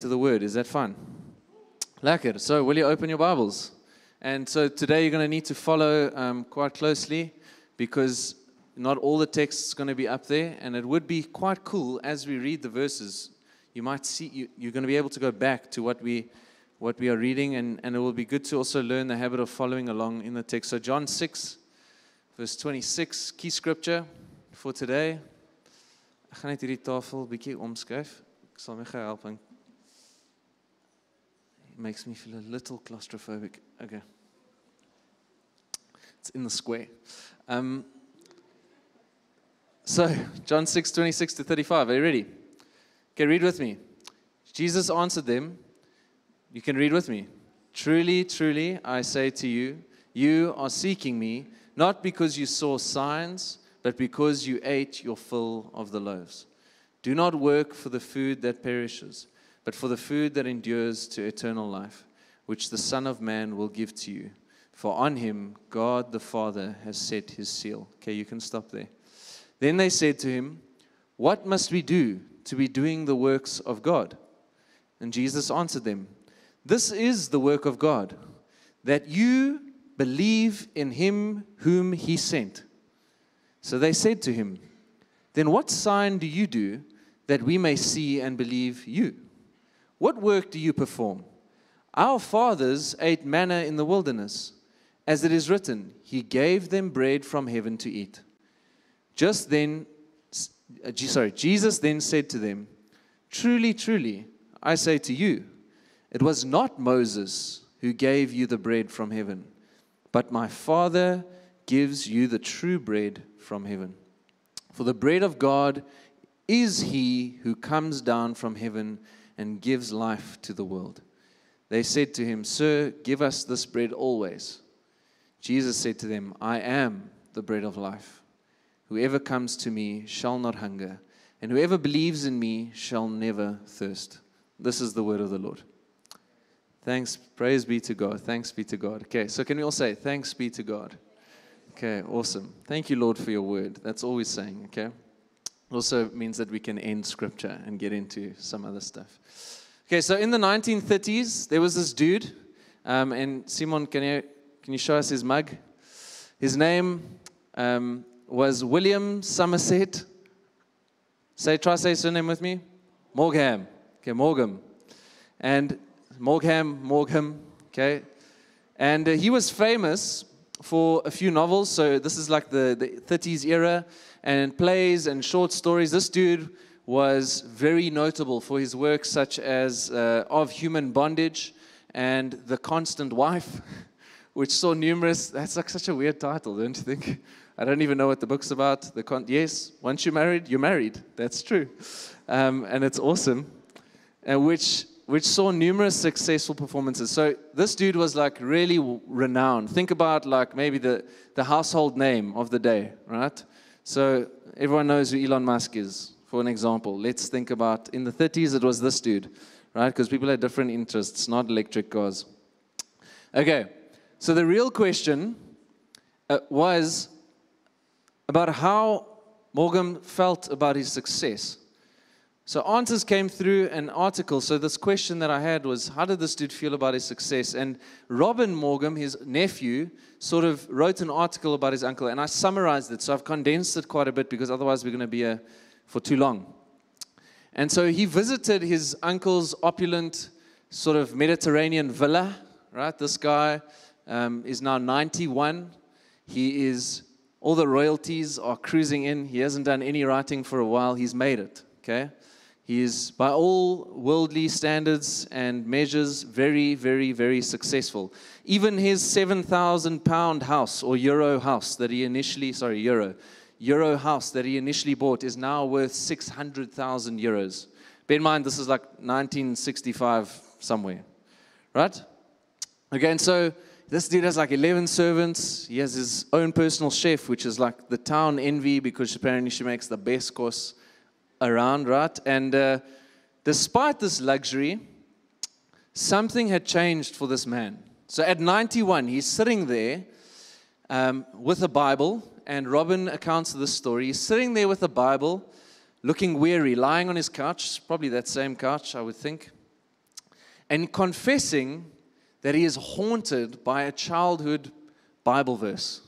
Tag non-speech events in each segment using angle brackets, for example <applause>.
to the word. Is that fun? Lekker. So, will you open your Bibles? And so today you're going to need to follow um, quite closely because not all the text is going to be up there. And it would be quite cool as we read the verses. You might see, you, you're going to be able to go back to what we, what we are reading. And, and it will be good to also learn the habit of following along in the text. So, John 6, verse 26, key scripture for today. Ek gaan net hierdie tafel bietjie omskuif. Ek sal my help en makes me feel a little claustrophobic. Okay. It's in the square. Um, so, John 6, 26 to 35. Are you ready? Okay, read with me. Jesus answered them. You can read with me. Truly, truly, I say to you, you are seeking me, not because you saw signs, but because you ate your fill of the loaves. Do not work for the food that perishes but for the food that endures to eternal life, which the Son of Man will give to you. For on him God the Father has set his seal. Okay, you can stop there. Then they said to him, What must we do to be doing the works of God? And Jesus answered them, This is the work of God, that you believe in him whom he sent. So they said to him, Then what sign do you do that we may see and believe you? What work do you perform? Our fathers ate manna in the wilderness. As it is written, He gave them bread from heaven to eat. Just then, uh, sorry, Jesus then said to them, Truly, truly, I say to you, it was not Moses who gave you the bread from heaven, but my Father gives you the true bread from heaven. For the bread of God is he who comes down from heaven and gives life to the world. They said to him, Sir, give us this bread always. Jesus said to them, I am the bread of life. Whoever comes to me shall not hunger, and whoever believes in me shall never thirst. This is the word of the Lord. Thanks, praise be to God. Thanks be to God. Okay, so can we all say, Thanks be to God? Okay, awesome. Thank you, Lord, for your word. That's all we're saying, okay? Also means that we can end scripture and get into some other stuff. Okay, so in the 1930s, there was this dude, um, and Simon, can you, can you show us his mug? His name um, was William Somerset. Say, try say his surname with me. Maugham. Okay, Maugham. And Maugham, Maugham, okay. And uh, he was famous for a few novels. So this is like the, the 30s era and plays and short stories. This dude was very notable for his work, such as uh, Of Human Bondage and The Constant Wife, <laughs> which saw numerous. That's like such a weird title, don't you think? I don't even know what the book's about. The con- yes, once you're married, you're married. That's true, um, and it's awesome. And which which saw numerous successful performances. So this dude was like really renowned. Think about like maybe the, the household name of the day, right? So everyone knows who Elon Musk is, for an example. Let's think about in the 30s, it was this dude, right? Because people had different interests, not electric cars. Okay, so the real question uh, was about how Morgan felt about his success. So answers came through an article. So this question that I had was, how did this dude feel about his success? And Robin Morgan, his nephew, sort of wrote an article about his uncle, and I summarized it. So I've condensed it quite a bit because otherwise we're going to be here for too long. And so he visited his uncle's opulent sort of Mediterranean villa. Right, this guy um, is now 91. He is all the royalties are cruising in. He hasn't done any writing for a while. He's made it. Okay. He is, by all worldly standards and measures, very, very, very successful. Even his 7,000 pound house or euro house that he initially, sorry, euro, euro house that he initially bought is now worth 600,000 euros. Bear in mind, this is like 1965 somewhere, right? Okay, and so this dude has like 11 servants. He has his own personal chef, which is like the town envy because apparently she makes the best course around, right? And uh, despite this luxury, something had changed for this man. So at 91, he's sitting there um, with a Bible, and Robin accounts this story. He's sitting there with a Bible, looking weary, lying on his couch, probably that same couch, I would think. and confessing that he is haunted by a childhood Bible verse,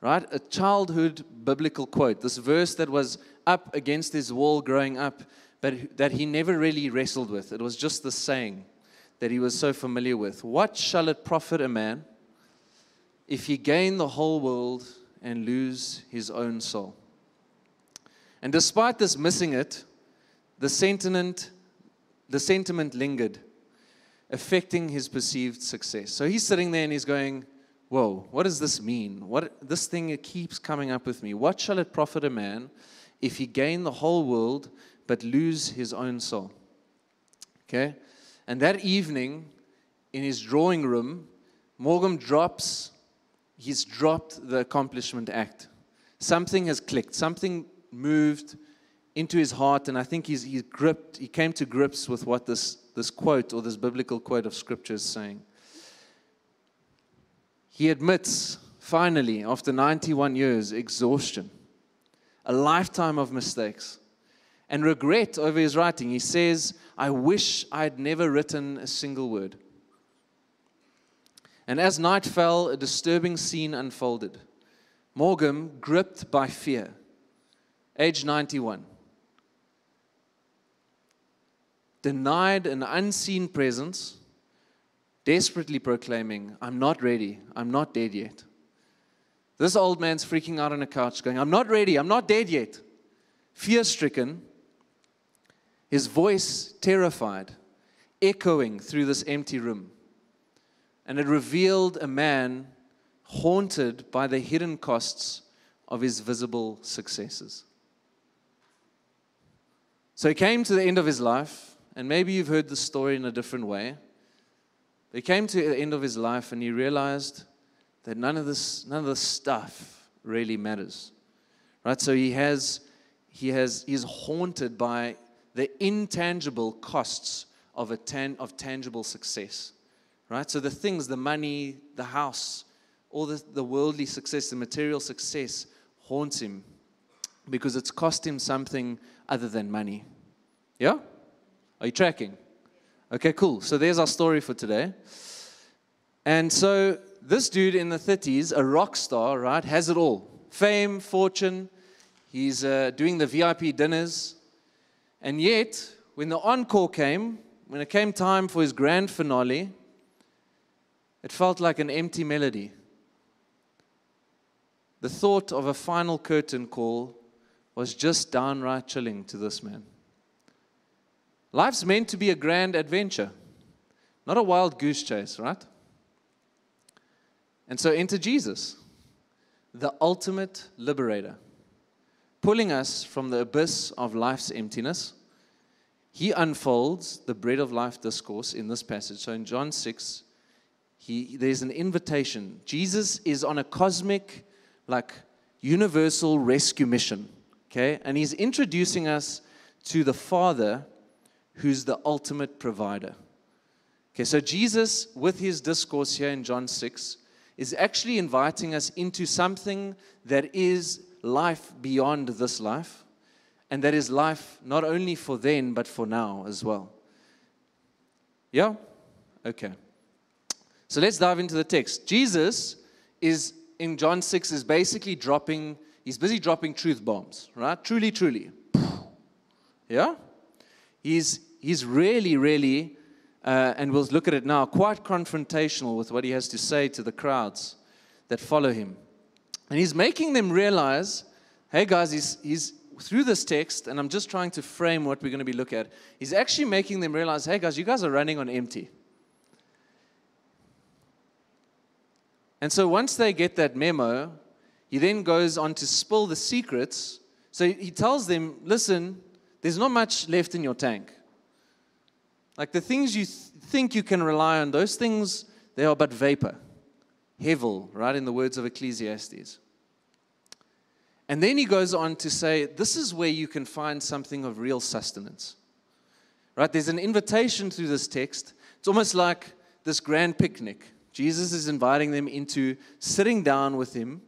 right? A childhood biblical quote, this verse that was up against his wall growing up, but that he never really wrestled with. It was just the saying that he was so familiar with. What shall it profit a man if he gain the whole world and lose his own soul? And despite this missing it, the sentiment, the sentiment lingered, affecting his perceived success. So he's sitting there and he's going, Whoa, what does this mean? What this thing it keeps coming up with me. What shall it profit a man if he gain the whole world but lose his own soul? Okay? And that evening, in his drawing room, Morgan drops, he's dropped the accomplishment act. Something has clicked, something moved into his heart, and I think he's, he's gripped, he came to grips with what this, this quote or this biblical quote of scripture is saying. He admits, finally, after 91 years, exhaustion, a lifetime of mistakes, and regret over his writing. He says, I wish I had never written a single word. And as night fell, a disturbing scene unfolded. Morgan, gripped by fear, age 91, denied an unseen presence, desperately proclaiming, I'm not ready, I'm not dead yet. This old man's freaking out on a couch, going, I'm not ready, I'm not dead yet. Fear stricken, his voice terrified, echoing through this empty room. And it revealed a man haunted by the hidden costs of his visible successes. So he came to the end of his life, and maybe you've heard the story in a different way. He came to the end of his life and he realized that none of this, none of this stuff really matters. Right? So he has, he has, he's haunted by the intangible costs of, a tan, of tangible success. Right? So the things, the money, the house, all the, the worldly success, the material success haunts him because it's cost him something other than money. Yeah? Are you tracking? Okay, cool. So there's our story for today. And so this dude in the 30s, a rock star, right, has it all fame, fortune. He's uh, doing the VIP dinners. And yet, when the encore came, when it came time for his grand finale, it felt like an empty melody. The thought of a final curtain call was just downright chilling to this man. Life's meant to be a grand adventure, not a wild goose chase, right? And so enter Jesus, the ultimate liberator pulling us from the abyss of life's emptiness. He unfolds the bread of life discourse in this passage. So in John 6, he, there's an invitation. Jesus is on a cosmic, like universal rescue mission. Okay? And he's introducing us to the Father who's the ultimate provider. Okay, so Jesus, with his discourse here in John 6, is actually inviting us into something that is life beyond this life, and that is life not only for then, but for now as well. Yeah? Okay. So let's dive into the text. Jesus is in John 6 is basically dropping, he's busy dropping truth bombs, right? Truly, truly. Yeah? He's, he's really, really uh, and we'll look at it now, quite confrontational with what he has to say to the crowds that follow him. And he's making them realize hey, guys, he's, he's through this text, and I'm just trying to frame what we're going to be looking at. He's actually making them realize hey, guys, you guys are running on empty. And so once they get that memo, he then goes on to spill the secrets. So he tells them, listen, there's not much left in your tank. Like the things you th- think you can rely on, those things, they are but vapor. Hevel, right, in the words of Ecclesiastes. And then he goes on to say, this is where you can find something of real sustenance. Right? There's an invitation through this text. It's almost like this grand picnic. Jesus is inviting them into sitting down with him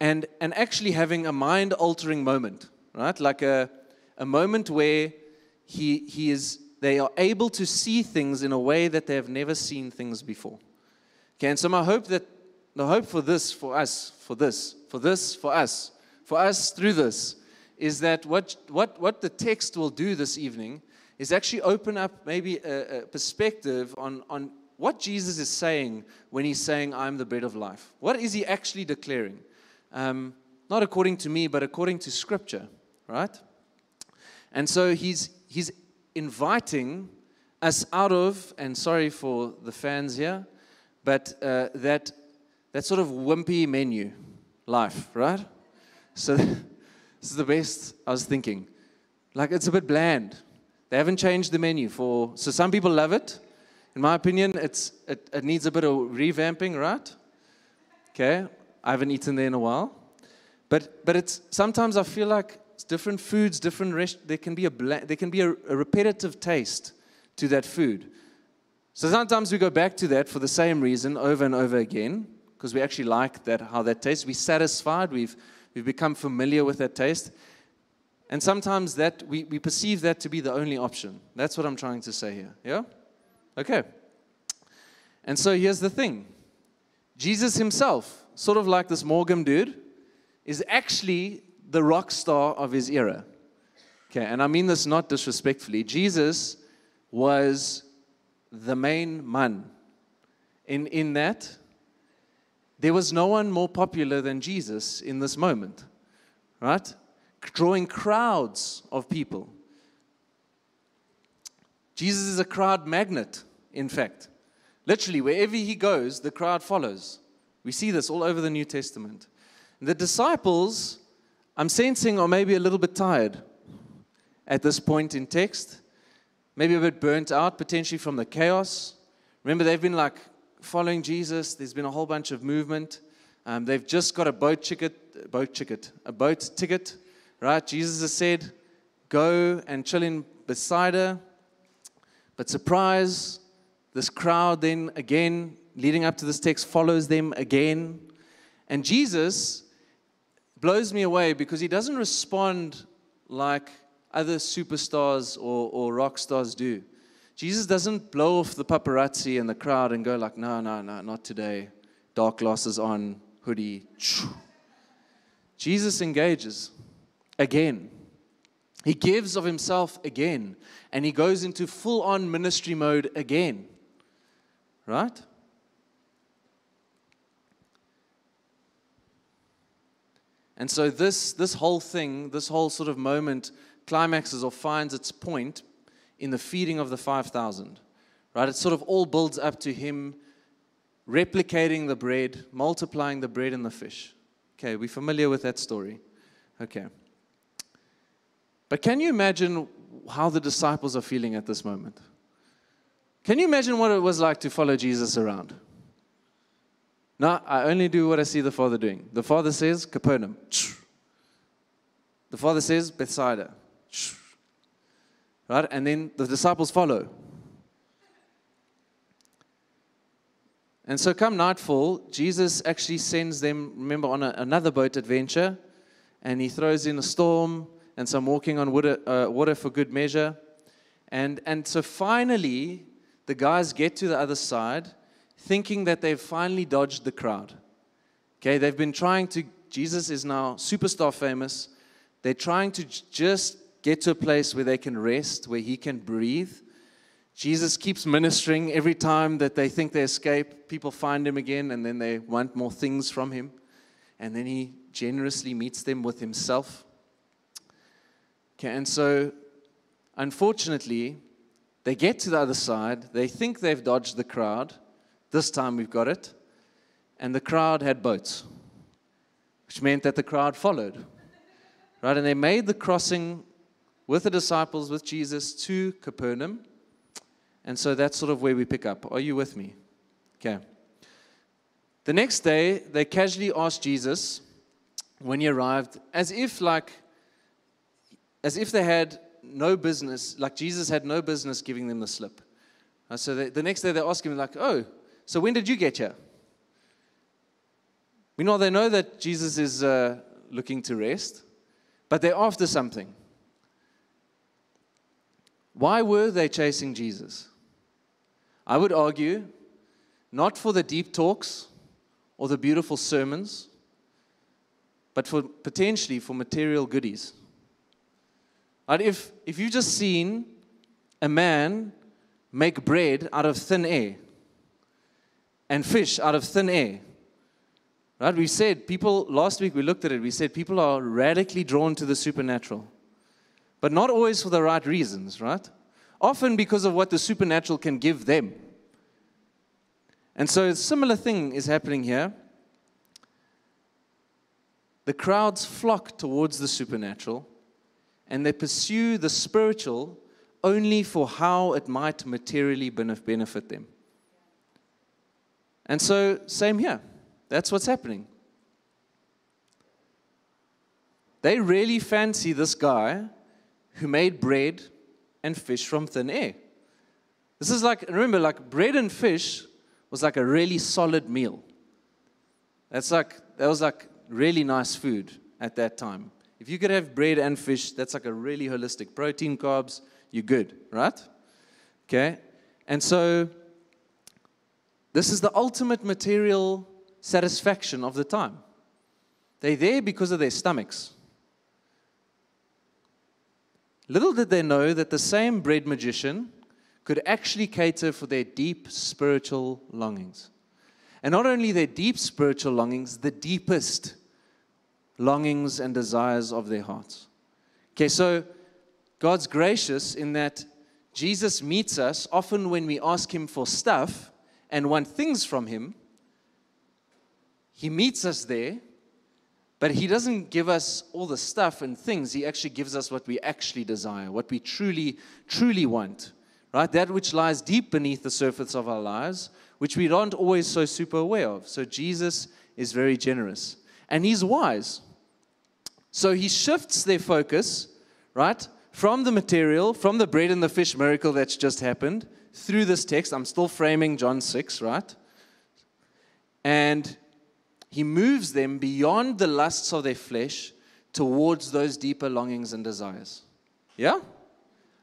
and, and actually having a mind altering moment, right? Like a, a moment where he, he is they are able to see things in a way that they have never seen things before. Okay, and so my hope that the hope for this, for us, for this, for this, for us, for us through this, is that what, what, what the text will do this evening is actually open up maybe a, a perspective on, on what Jesus is saying when he's saying, I'm the bread of life. What is he actually declaring? Um, not according to me, but according to Scripture, right? And so he's, he's inviting us out of, and sorry for the fans here, but uh, that, that sort of wimpy menu life, right? So <laughs> this is the best I was thinking. Like it's a bit bland. They haven't changed the menu for, so some people love it. In my opinion, it's, it, it needs a bit of revamping, right? Okay, I haven't eaten there in a while. But, but it's, sometimes I feel like different foods, different rest, there can be, a, there can be a, a repetitive taste to that food. So sometimes we go back to that for the same reason over and over again, because we actually like that, how that tastes. We're satisfied, we've, we've become familiar with that taste. And sometimes that we, we perceive that to be the only option. That's what I'm trying to say here. Yeah? Okay. And so here's the thing Jesus himself, sort of like this Morgan dude, is actually the rock star of his era. Okay, and I mean this not disrespectfully. Jesus was the main man. In, in that, there was no one more popular than Jesus in this moment, right? Drawing crowds of people. Jesus is a crowd magnet, in fact. Literally, wherever he goes, the crowd follows. We see this all over the New Testament. The disciples, I'm sensing, or maybe a little bit tired at this point in text. Maybe a bit burnt out, potentially from the chaos. Remember, they've been like following Jesus. There's been a whole bunch of movement. Um, they've just got a boat ticket, boat ticket, a boat ticket, right? Jesus has said, "Go and chill in Bethsaida." But surprise, this crowd then again, leading up to this text, follows them again, and Jesus blows me away because he doesn't respond like other superstars or, or rock stars do. Jesus doesn't blow off the paparazzi and the crowd and go like, no, no, no, not today. Dark glasses on, hoodie. Jesus engages again. He gives of himself again. And he goes into full on ministry mode again. Right? And so this, this whole thing, this whole sort of moment climaxes or finds its point in the feeding of the 5,000. Right? It sort of all builds up to him replicating the bread, multiplying the bread and the fish. Okay, we're familiar with that story. Okay. But can you imagine how the disciples are feeling at this moment? Can you imagine what it was like to follow Jesus around? No, I only do what I see the Father doing. The Father says, Capernaum. The Father says, Bethsaida. Right? And then the disciples follow. And so, come nightfall, Jesus actually sends them, remember, on a, another boat adventure, and he throws in a storm and some walking on water, uh, water for good measure. And, and so, finally, the guys get to the other side, thinking that they've finally dodged the crowd. Okay, they've been trying to, Jesus is now superstar famous. They're trying to just get to a place where they can rest, where he can breathe. Jesus keeps ministering every time that they think they escape. People find him again and then they want more things from him. And then he generously meets them with himself. Okay, and so unfortunately, they get to the other side. They think they've dodged the crowd. This time we've got it. And the crowd had boats, which meant that the crowd followed. Right? And they made the crossing with the disciples, with Jesus, to Capernaum. And so that's sort of where we pick up. Are you with me? Okay. The next day, they casually asked Jesus when he arrived, as if like, as if they had no business, like Jesus had no business giving them the slip. Uh, so they, the next day they ask him, like, oh, so when did you get here? We know they know that Jesus is uh, looking to rest, but they're after something. Why were they chasing Jesus? I would argue not for the deep talks or the beautiful sermons, but for potentially for material goodies. Right? If, if you've just seen a man make bread out of thin air and fish out of thin air, right? We said people, last week we looked at it, we said people are radically drawn to the supernatural, but not always for the right reasons, right? Often because of what the supernatural can give them. And so a similar thing is happening here. The crowds flock towards the supernatural and they pursue the spiritual only for how it might materially benefit them. And so, same here. That's what's happening. They really fancy this guy who made bread and fish from thin air. This is like, remember, like bread and fish was like a really solid meal. That's like, that was like really nice food at that time. If you could have bread and fish, that's like a really holistic protein, carbs, you're good, right? Okay? And so, this is the ultimate material satisfaction of the time. They're there because of their stomachs. Little did they know that the same bread magician could actually cater for their deep spiritual longings. And not only their deep spiritual longings, the deepest longings and desires of their hearts. Okay, so God's gracious in that Jesus meets us often when we ask Him for stuff and want things from Him. He meets us there, but He doesn't give us all the stuff and things. He actually gives us what we actually desire, what we truly, truly want right? That which lies deep beneath the surface of our lives, which we aren't always so super aware of. So Jesus is very generous and he's wise. So he shifts their focus, right, from the material, from the bread and the fish miracle that's just happened, through this text. I'm still framing John 6, right? And he moves them beyond the lusts of their flesh towards those deeper longings and desires. Yeah?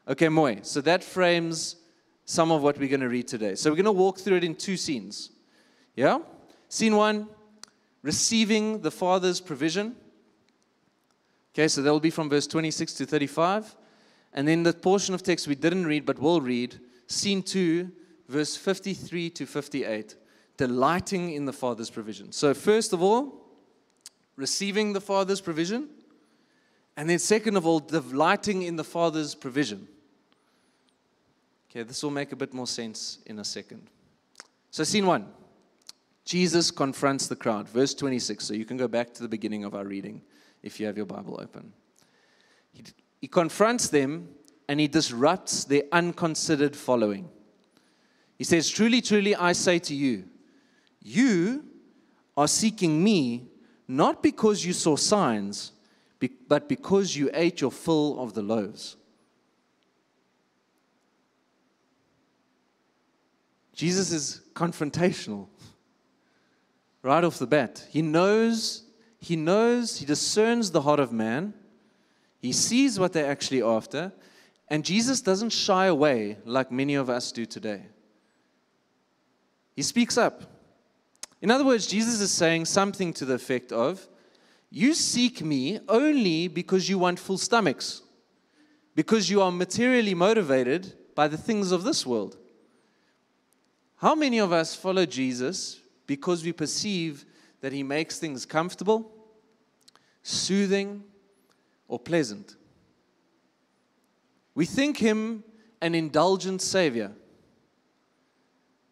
Okay, Moy. So that frames some of what we're going to read today. So we're going to walk through it in two scenes. Yeah? Scene one, receiving the Father's provision. Okay, so that will be from verse 26 to 35. And then the portion of text we didn't read but will read, scene two, verse 53 to 58, delighting in the Father's provision. So, first of all, receiving the Father's provision. And then, second of all, delighting in the Father's provision. Okay, this will make a bit more sense in a second. So, scene one Jesus confronts the crowd, verse 26. So, you can go back to the beginning of our reading if you have your Bible open. He, he confronts them and he disrupts their unconsidered following. He says, Truly, truly, I say to you, you are seeking me not because you saw signs, but because you ate your fill of the loaves. Jesus is confrontational right off the bat. He knows, he knows, he discerns the heart of man. He sees what they're actually after. And Jesus doesn't shy away like many of us do today. He speaks up. In other words, Jesus is saying something to the effect of, You seek me only because you want full stomachs, because you are materially motivated by the things of this world. How many of us follow Jesus because we perceive that he makes things comfortable, soothing, or pleasant? We think him an indulgent savior.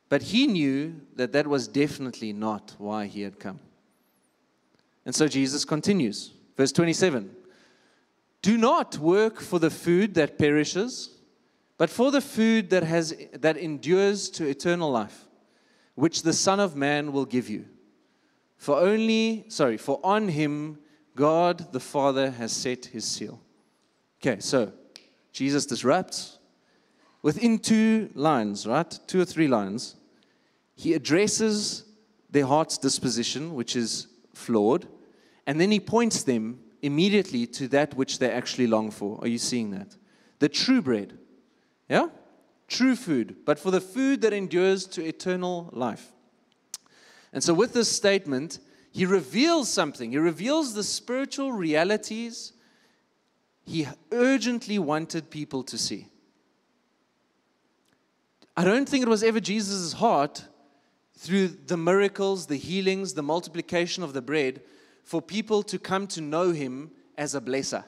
But he knew that that was definitely not why he had come. And so Jesus continues. Verse 27 Do not work for the food that perishes but for the food that, has, that endures to eternal life, which the Son of Man will give you. For only, sorry, for on him God the Father has set his seal. Okay, so Jesus disrupts. Within two lines, right? Two or three lines, he addresses their heart's disposition, which is flawed, and then he points them immediately to that which they actually long for. Are you seeing that? The true bread Yeah? True food, but for the food that endures to eternal life. And so, with this statement, he reveals something. He reveals the spiritual realities he urgently wanted people to see. I don't think it was ever Jesus' heart through the miracles, the healings, the multiplication of the bread for people to come to know him as a blesser.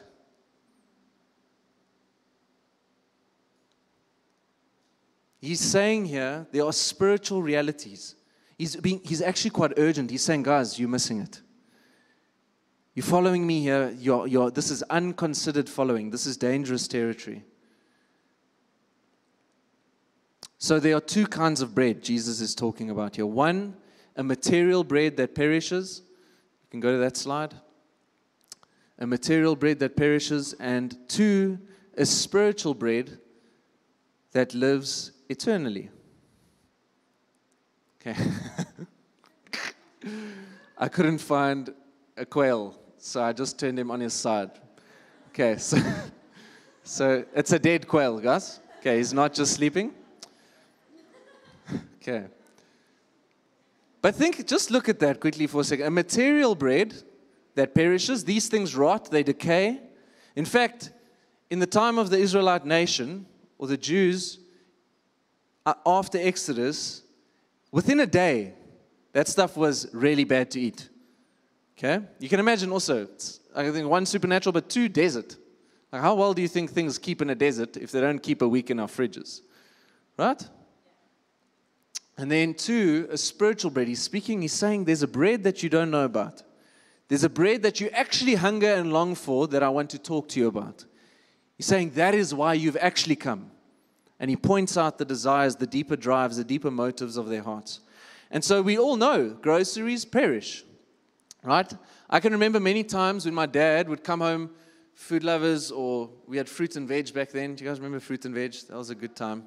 He's saying here there are spiritual realities. He's, being, he's actually quite urgent. He's saying, guys, you're missing it. You're following me here. You're, you're, this is unconsidered following. This is dangerous territory. So there are two kinds of bread Jesus is talking about here. One, a material bread that perishes. You can go to that slide. A material bread that perishes. And two, a spiritual bread that lives eternally. Okay. <laughs> I couldn't find a quail, so I just turned him on his side. Okay, <laughs> so, so it's a dead quail, guys. Okay, he's not just sleeping. <laughs> Okay. But think, just look at that quickly for a second. A material bread that perishes, these things rot, they decay. In fact, in the time of the Israelite nation, or the Jews, uh, after Exodus, within a day, that stuff was really bad to eat. Okay? You can imagine also, I think one supernatural, but two desert. Like how well do you think things keep in a desert if they don't keep a week in our fridges? Right? And then, two, a spiritual bread. He's speaking, he's saying there's a bread that you don't know about. There's a bread that you actually hunger and long for that I want to talk to you about. He's saying that is why you've actually come. And he points out the desires, the deeper drives, the deeper motives of their hearts. And so we all know groceries perish, right? I can remember many times when my dad would come home, food lovers, or we had fruit and veg back then. Do you guys remember fruit and veg? That was a good time.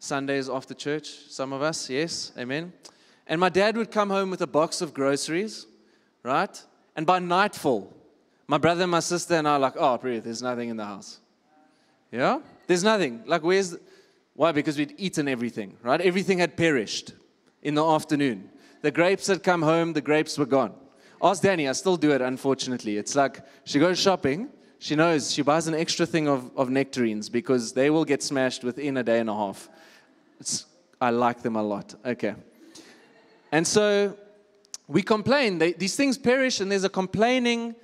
Sundays after church, some of us, yes, amen. And my dad would come home with a box of groceries, right? And by nightfall, my brother and my sister and I are like, oh, breathe, there's nothing in the house. Yeah? There's nothing. Like, where's, the, why? Because we'd eaten everything, right? Everything had perished in the afternoon. The grapes had come home, the grapes were gone. Ask Danny, I still do it, unfortunately. It's like she goes shopping, she knows she buys an extra thing of, of nectarines because they will get smashed within a day and a half. It's, I like them a lot. Okay. And so we complain. They, these things perish, and there's a complaining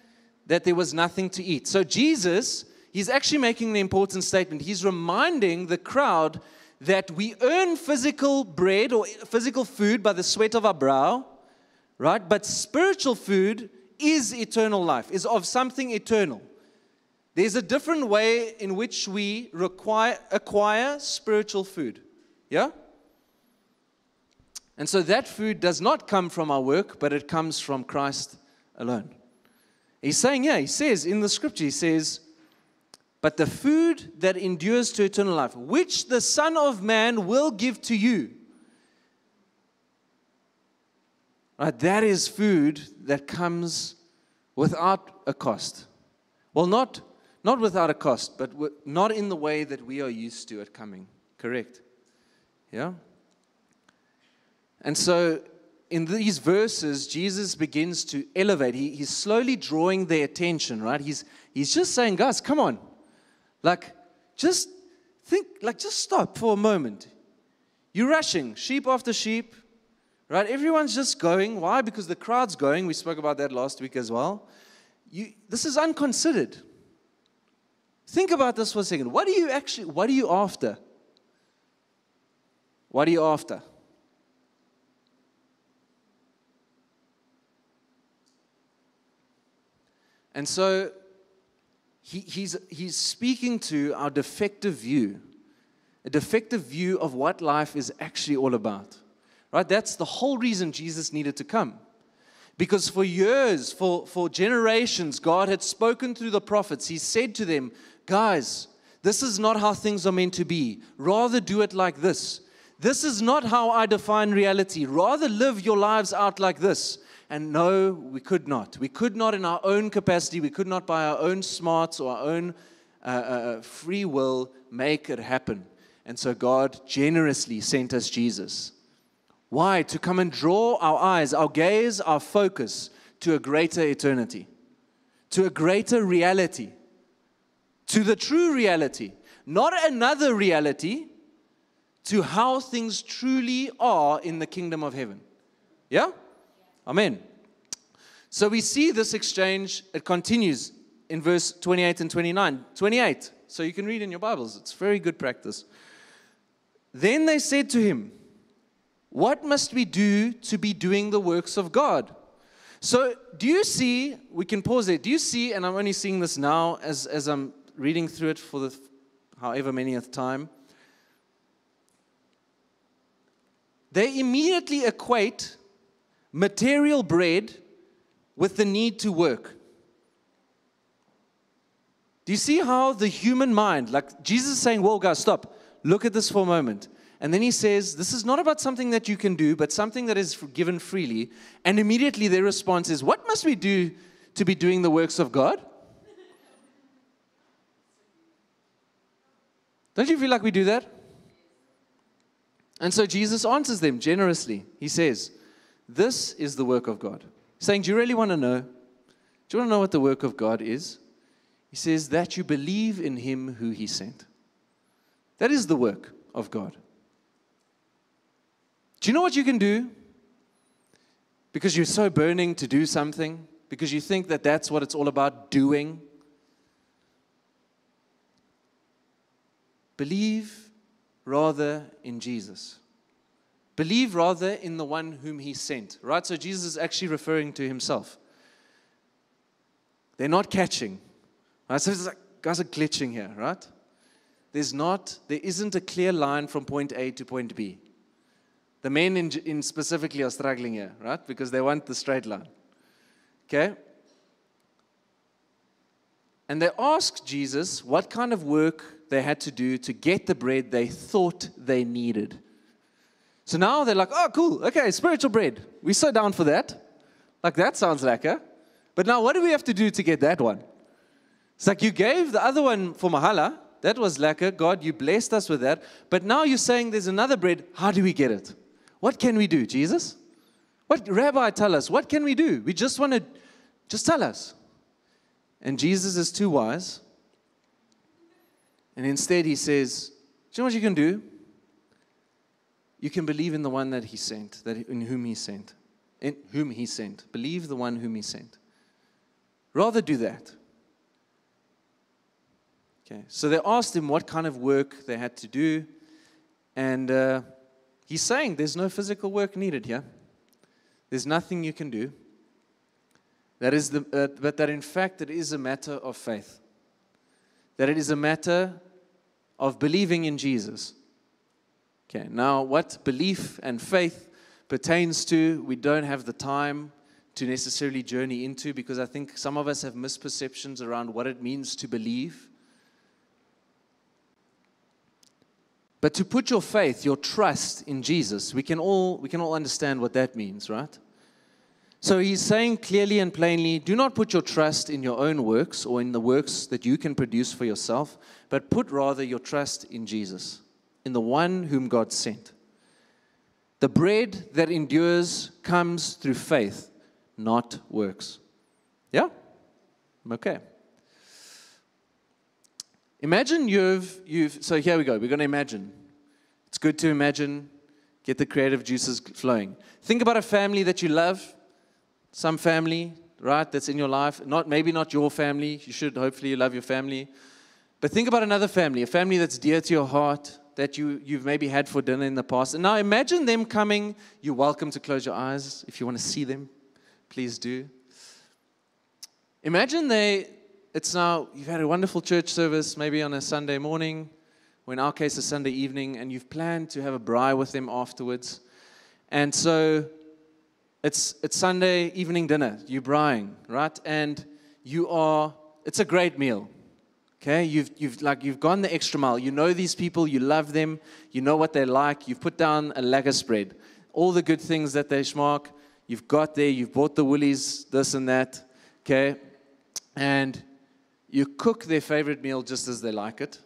that there was nothing to eat. So Jesus he's actually making an important statement. He's reminding the crowd that we earn physical bread or physical food by the sweat of our brow, right? But spiritual food is eternal life, is of something eternal. There's a different way in which we require, acquire spiritual food. Yeah? And so that food does not come from our work, but it comes from Christ alone. He's saying, yeah, he says in the scripture, he says, but the food that endures to eternal life, which the Son of Man will give to you. Right, that is food that comes without a cost. Well, not, not without a cost, but not in the way that we are used to it coming. Correct? Yeah? And so in these verses, Jesus begins to elevate. He, he's slowly drawing their attention, right? He's, he's just saying, guys, come on. Like, just think, like, just stop for a moment. You're rushing, sheep after sheep, right? Everyone's just going. Why? Because the crowd's going. We spoke about that last week as well. You, this is unconsidered. Think about this for a second. What are you actually, what are you after? What are you after? And so he, he's, he's speaking to our defective view, a defective view of what life is actually all about. Right? That's the whole reason Jesus needed to come. Because for years, for, for generations, God had spoken through the prophets. He said to them, Guys, this is not how things are meant to be. Rather, do it like this. This is not how I define reality. Rather, live your lives out like this. And no, we could not. We could not, in our own capacity, we could not, by our own smarts or our own uh, uh, uh, free will, make it happen. And so God generously sent us Jesus. Why? To come and draw our eyes, our gaze, our focus to a greater eternity, to a greater reality, to the true reality, not another reality, to how things truly are in the kingdom of heaven. Yeah? Amen. So we see this exchange, it continues in verse 28 and 29. 28, so you can read in your Bibles, it's very good practice. Then they said to him, What must we do to be doing the works of God? So, do you see, we can pause there. Do you see, and I'm only seeing this now as, as I'm reading through it for the however manyth time, they immediately equate material bread with the need to work. Do you see how the human mind, like Jesus is saying, Whoa, guys, stop. Look at this for a moment. And then he says, This is not about something that you can do, but something that is given freely. And immediately their response is, What must we do to be doing the works of God? Don't you feel like we do that? And so Jesus answers them generously. He says, This is the work of God. saying, Do you really want to know? Do you want to know what the work of God is? He says, That you believe in him who he sent. That is the work of God. Do you know what you can do? Because you're so burning to do something, because you think that that's what it's all about doing. Believe rather in Jesus. Believe rather in the one whom he sent. Right? So Jesus is actually referring to himself. They're not catching. Right? So it's like guys are glitching here, right? There's not, there isn't a clear line from point A to point B. The men in, in specifically are struggling here, right? Because they want the straight line. Okay? And they asked Jesus what kind of work they had to do to get the bread they thought they needed. So now they're like, oh, cool, okay, spiritual bread. We're so down for that. Like, that sounds lekker. But now, what do we have to do to get that one? It's like you gave the other one for Mahala. That was lekker. God, you blessed us with that. But now you're saying there's another bread. How do we get it? What can we do, Jesus? What, Rabbi, tell us, what can we do? We just want to, just tell us. And Jesus is too wise. And instead, he says, Do you know what you can do? You can believe in the one that he sent, that in whom he sent, in whom he sent. Believe the one whom he sent. Rather do that. Okay, so they asked him what kind of work they had to do, and uh, He's saying there's no physical work needed here. There's nothing you can do. That is the, uh, but that in fact it is a matter of faith. That it is a matter of believing in Jesus. Okay, now what belief and faith pertains to, we don't have the time to necessarily journey into because I think some of us have misperceptions around what it means to believe. But to put your faith, your trust in Jesus, we can all, we can all understand what that means, right? So he's saying clearly and plainly do not put your trust in your own works or in the works that you can produce for yourself, but put rather your trust in Jesus, in the one whom God sent. The bread that endures comes through faith, not works. Yeah? Okay. Imagine you've, you've, so here we go, we're going to imagine. It's good to imagine, get the creative juices flowing. Think about a family that you love, some family, right, that's in your life. Not, maybe not your family, you should hopefully you love your family. But think about another family, a family that's dear to your heart, that you, you've maybe had for dinner in the past. And now imagine them coming. You're welcome to close your eyes if you want to see them. Please do. Imagine they, it's now, you've had a wonderful church service, maybe on a Sunday morning, or in our case, a Sunday evening, and you've planned to have a braai with them afterwards. And so it's, it's Sunday evening dinner, you're braaiing, right? And you are, it's a great meal. Okay, you've, you've, like, you've gone the extra mile. You know these people, you love them, you know what they like. You've put down a lekker spread. All the good things that they schmark, you've got there, you've bought the woolies, this and that. Okay, and you cook their favorite meal just as they like it.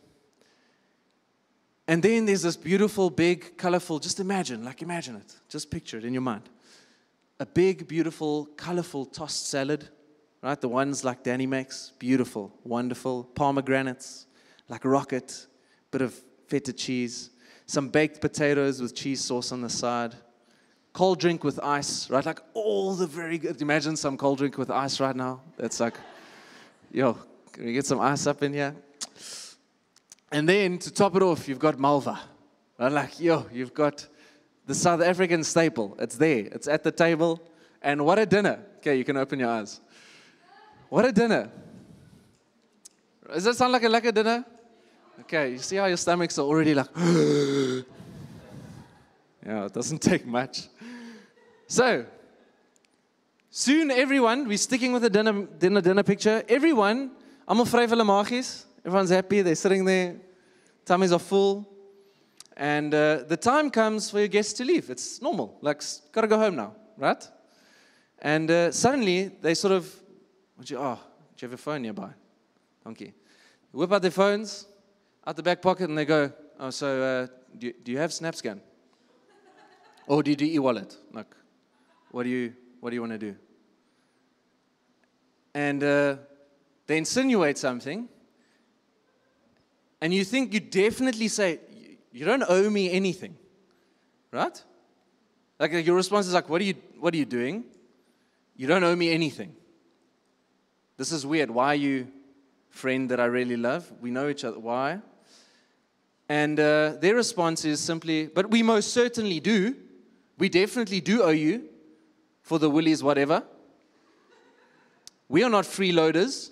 And then there's this beautiful, big, colorful, just imagine, like imagine it, just picture it in your mind. A big, beautiful, colorful tossed salad, right? The ones like Danny makes, beautiful, wonderful, pomegranates, like rocket, bit of feta cheese, some baked potatoes with cheese sauce on the side, cold drink with ice, right? Like all the very good. Imagine some cold drink with ice right now. That's like, yo, can we get some ice up in here? And then to top it off, you've got Malva. Right? Like, yo, you've got the South African staple. It's there, it's at the table. And what a dinner. Okay, you can open your eyes. What a dinner. Does that sound like a lekker dinner? Okay, you see how your stomachs are already like, <gasps> yeah, it doesn't <laughs> take much. So, soon everyone, we're sticking with the dinner, dinner, dinner picture. Everyone, I'm vry vir hulle Everyone's happy, they're sitting there, tummies are full. And uh, the time comes for your guests to leave. It's normal. Like, gotta go home now, right? And uh, suddenly they sort of, you, oh, do you have a phone nearby? Donkey. Whip out their phones, out the back pocket, and they go, oh, so uh, do, do you have SnapScan? <laughs> or do you do e-wallet? Like, what do you, what do you want to do? And uh, they insinuate something, and you think you definitely say, You don't owe me anything, right? Like your response is like, What are you, what are you doing? You don't owe me anything. This is weird. Why you friend that I really love? We know each other. Why? And uh, their response is simply, But we most certainly do. We definitely do owe you for the willies, whatever. We are not freeloaders,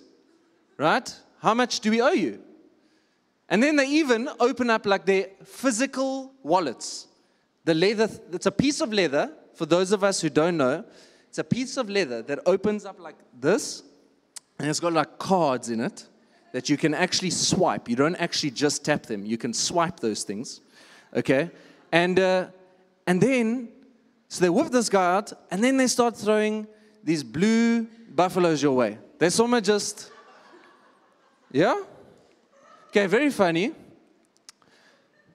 right? How much do we owe you? And then they even open up like their physical wallets. The leather, it's a piece of leather, for those of us who don't know, it's a piece of leather that opens up like this, and it's got like cards in it that you can actually swipe. You don't actually just tap them, you can swipe those things. Okay? And, uh, and then, so they whip this guy out, and then they start throwing these blue buffaloes your way. They saw me just, yeah? Okay, very funny.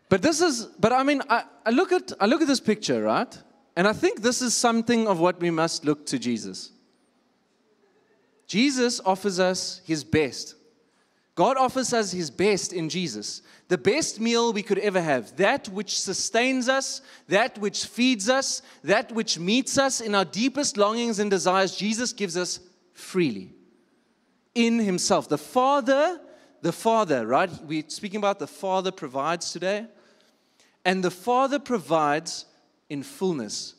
But this is, but I mean, I, I, look at I look at this picture, right? And I think this is something of what we must look to Jesus. Jesus offers us his best. God offers us his best in Jesus. The best meal we could ever have. That which sustains us, that which feeds us, that which meets us in our deepest longings and desires, Jesus gives us freely in himself. The Father the Father, right? We're speaking about the Father provides today. And the Father provides in fullness.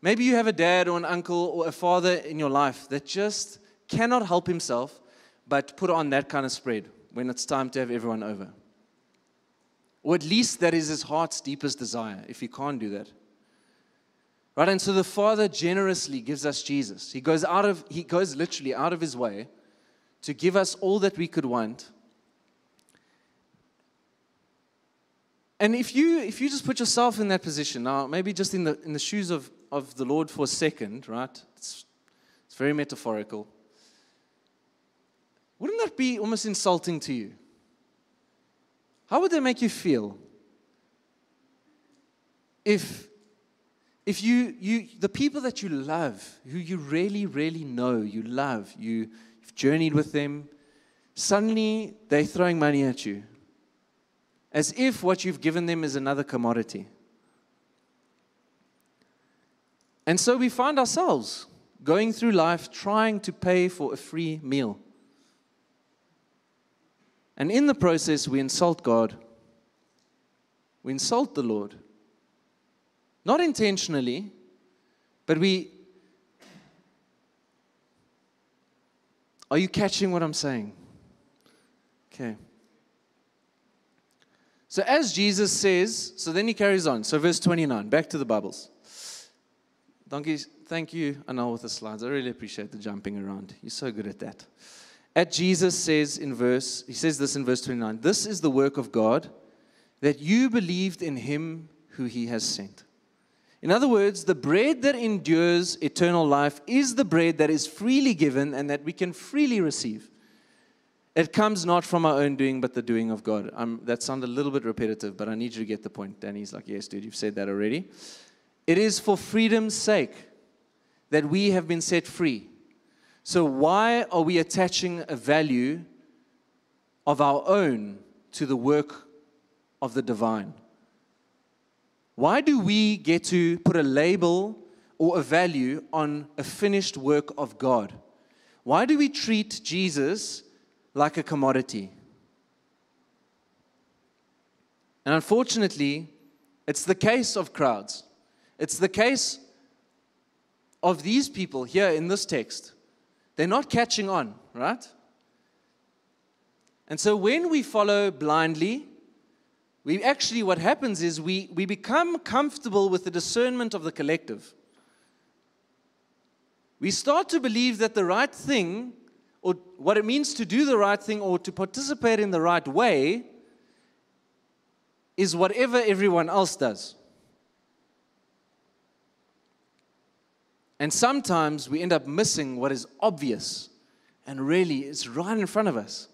Maybe you have a dad or an uncle or a father in your life that just cannot help himself but put on that kind of spread when it's time to have everyone over. Or at least that is his heart's deepest desire if he can't do that. Right? And so the Father generously gives us Jesus. He goes out of he goes literally out of his way to give us all that we could want And if you if you just put yourself in that position now, maybe just in the in the shoes of, of the Lord for a second, right? It's, it's very metaphorical. Wouldn't that be almost insulting to you? How would that make you feel? If if you you the people that you love, who you really, really know, you love, you, you've journeyed with them, suddenly they're throwing money at you as if what you've given them is another commodity. And so we find ourselves going through life trying to pay for a free meal. And in the process, we insult God. We insult the Lord. Not intentionally, but we. Are you catching what I'm saying? Okay. So, as Jesus says, so then he carries on. So, verse 29, back to the bubbles. Donkey, thank you, Anal, with the slides. I really appreciate the jumping around. You're so good at that. At Jesus says in verse, he says this in verse 29 This is the work of God, that you believed in him who he has sent. In other words, the bread that endures eternal life is the bread that is freely given and that we can freely receive. It comes not from our own doing, but the doing of God. Um, that sounded a little bit repetitive, but I need you to get the point. Danny's like, Yes, dude, you've said that already. It is for freedom's sake that we have been set free. So, why are we attaching a value of our own to the work of the divine? Why do we get to put a label or a value on a finished work of God? Why do we treat Jesus like a commodity? And unfortunately, it's the case of crowds. It's the case of these people here in this text. They're not catching on, right? And so when we follow blindly, we actually, what happens is we, we become comfortable with the discernment of the collective. We start to believe that the right thing, or what it means to do the right thing, or to participate in the right way, is whatever everyone else does. And sometimes we end up missing what is obvious and really is right in front of us.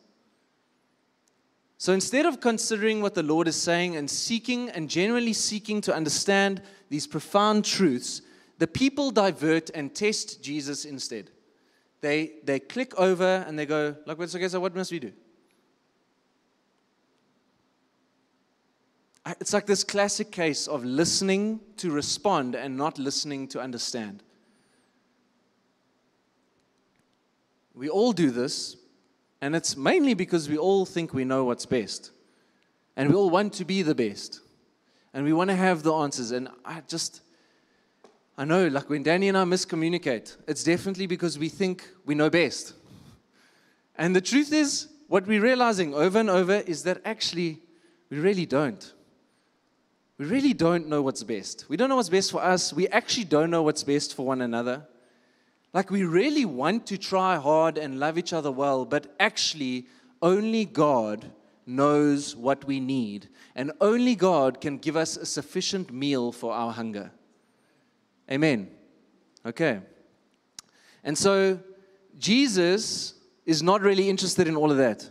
So instead of considering what the Lord is saying and seeking and genuinely seeking to understand these profound truths, the people divert and test Jesus instead. They, they click over and they go, like, okay, so what must we do? It's like this classic case of listening to respond and not listening to understand. We all do this, and it's mainly because we all think we know what's best. And we all want to be the best. And we want to have the answers. And I just, I know, like when Danny and I miscommunicate, it's definitely because we think we know best. And the truth is, what we're realizing over and over is that actually we really don't. We really don't know what's best. We don't know what's best for us. We actually don't know what's best for one another. Like we really want to try hard and love each other well, but actually, only God knows what we need, and only God can give us a sufficient meal for our hunger. Amen. Okay. And so, Jesus is not really interested in all of that.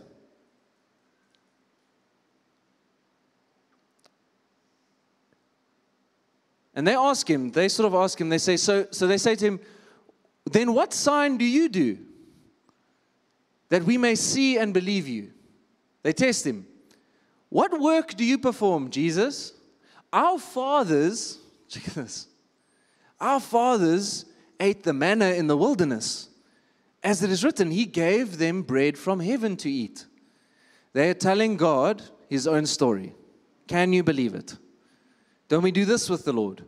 And they ask him, they sort of ask him, they say, so, so they say to him, then what sign do you do that we may see and believe you? They test him. What work do you perform, Jesus? Our fathers, <laughs> check this, our fathers ate the manna in the wilderness. As it is written, He gave them bread from heaven to eat. They are telling God His own story. Can you believe it? Don't we do this with the Lord?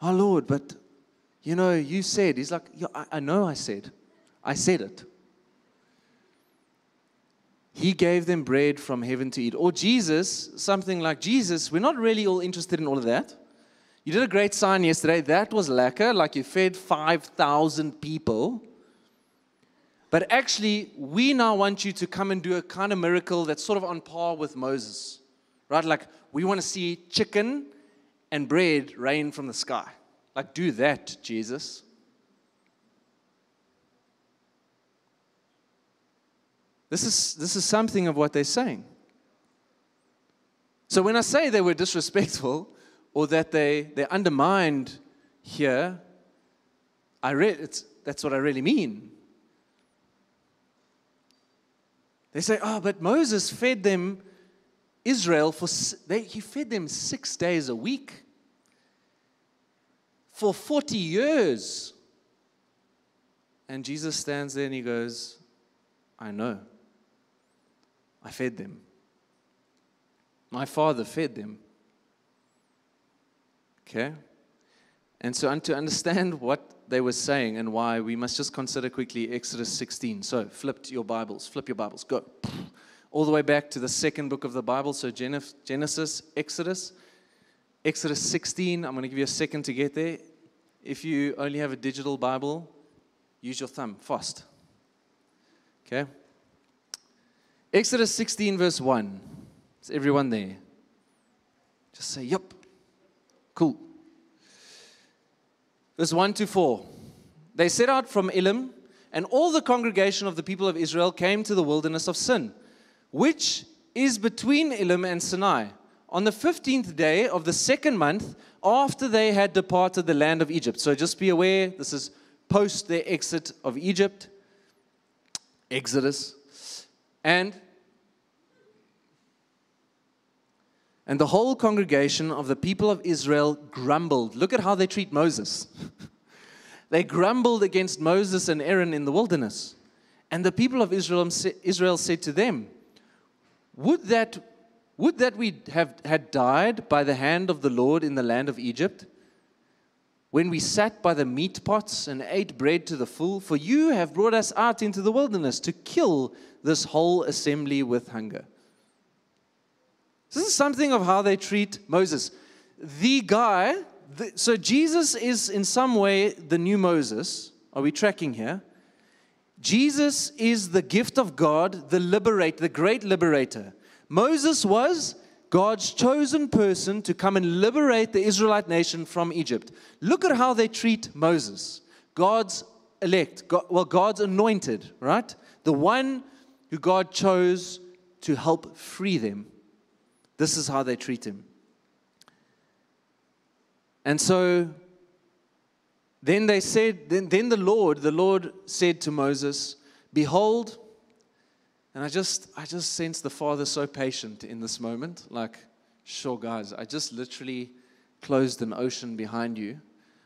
Our Lord, but you know, you said, he's like, yeah, I, I know I said. I said it. He gave them bread from heaven to eat. Or Jesus, something like Jesus, we're not really all interested in all of that. You did a great sign yesterday. That was lacquer, like you fed 5,000 people. But actually, we now want you to come and do a kind of miracle that's sort of on par with Moses. Right? Like, we want to see chicken and bread rain from the sky. Like, do that, Jesus. This is, this is something of what they're saying. So when I say they were disrespectful or that they, they undermined here, I re- that's what I really mean. They say, oh, but Moses fed them, Israel, for, they, he fed them six days a week for 40 years. And Jesus stands there and he goes, I know. I fed them. My father fed them. Okay? And so, and to understand what they were saying and why, we must just consider quickly Exodus 16. So, flip your Bibles, flip your Bibles, go. All the way back to the second book of the Bible. So, Genesis, Exodus. Exodus 16, I'm going to give you a second to get there. If you only have a digital Bible, use your thumb fast. Okay? Exodus 16, verse 1. Is everyone there? Just say, Yep. Cool. Verse 1 to 4. They set out from Elim and all the congregation of the people of Israel came to the wilderness of Sin, which is between Elim and Sinai, on the 15th day of the second month after they had departed the land of Egypt. So just be aware, this is post their exit of Egypt, Exodus. And and the whole congregation of the people of Israel grumbled. Look at how they treat Moses. <laughs> they grumbled against Moses and Aaron in the wilderness. And the people of Israel, Israel said to them, Would that, would that we have had died by the hand of the Lord in the land of Egypt? when we sat by the meat pots and ate bread to the full, for you have brought us out into the wilderness to kill this whole assembly with hunger. This is something of how they treat Moses. The guy, the, so Jesus is in some way the new Moses. Are we tracking here? Jesus is the gift of God, the liberator, the great liberator. Moses was God's chosen person to come and liberate the Israelite nation from Egypt. Look at how they treat Moses, God's elect, God, well, God's anointed, right? The one who God chose to help free them. This is how they treat him. And so then they said, then, then the Lord, the Lord said to Moses, Behold, and I just, I just sense the Father so patient in this moment. Like, sure, guys, I just literally closed an ocean behind you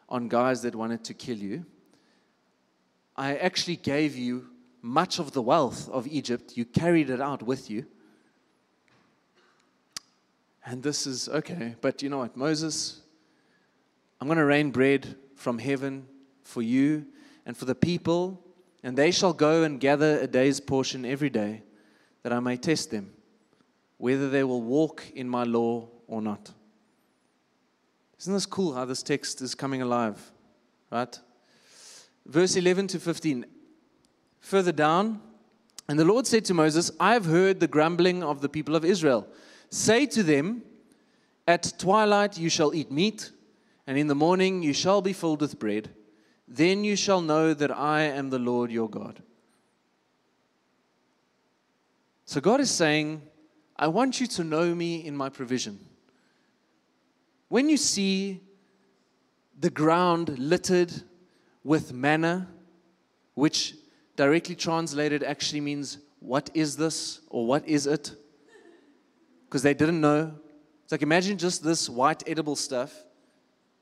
on guys that wanted to kill you. I actually gave you much of the wealth of Egypt. You carried it out with you. And this is okay, but you know what, Moses, I'm going to rain bread from heaven for you and for the people and they shall go and gather a day's portion every day, that I may test them, whether they will walk in my law or not. Isn't this cool how this text is coming alive? Right? Verse 11 to 15. Further down, and the Lord said to Moses, I have heard the grumbling of the people of Israel. Say to them, At twilight you shall eat meat, and in the morning you shall be filled with bread then you shall know that I am the Lord your God. So God is saying, I want you to know me in my provision. When you see the ground littered with manna, which directly translated actually means, What is this? or What is it? Because they didn't know. It's like imagine just this white edible stuff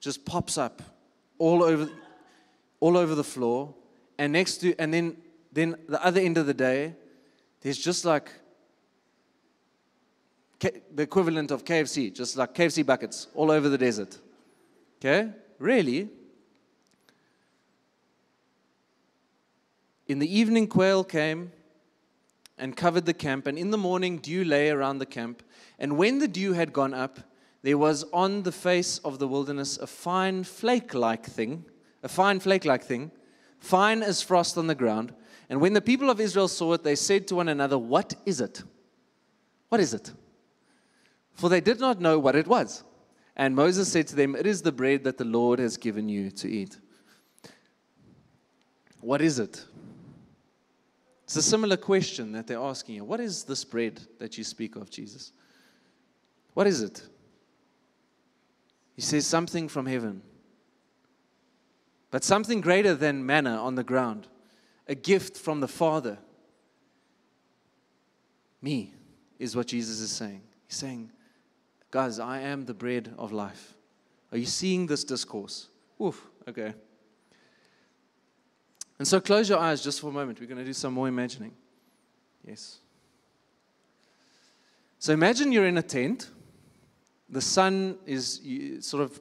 just pops up all over all over the floor. And next to, and then, then the other end of the day, there's just like the equivalent of KFC, just like KFC buckets all over the desert. Okay? Really? In the evening, quail came and covered the camp, and in the morning, dew lay around the camp. And when the dew had gone up, there was on the face of the wilderness a fine flake like thing a fine flake like thing, fine as frost on the ground. And when the people of Israel saw it, they said to one another, What is it? What is it? For they did not know what it was. And Moses said to them, It is the bread that the Lord has given you to eat. What is it? It's a similar question that they're asking you. What is this bread that you speak of, Jesus? What is it? He says, Something from heaven but something greater than manna on the ground, a gift from the Father. Me is what Jesus is saying. He's saying, Guys, I am the bread of life. Are you seeing this discourse? Oof, okay. And so close your eyes just for a moment. We're going to do some more imagining. Yes. So imagine you're in a tent. The sun is sort of,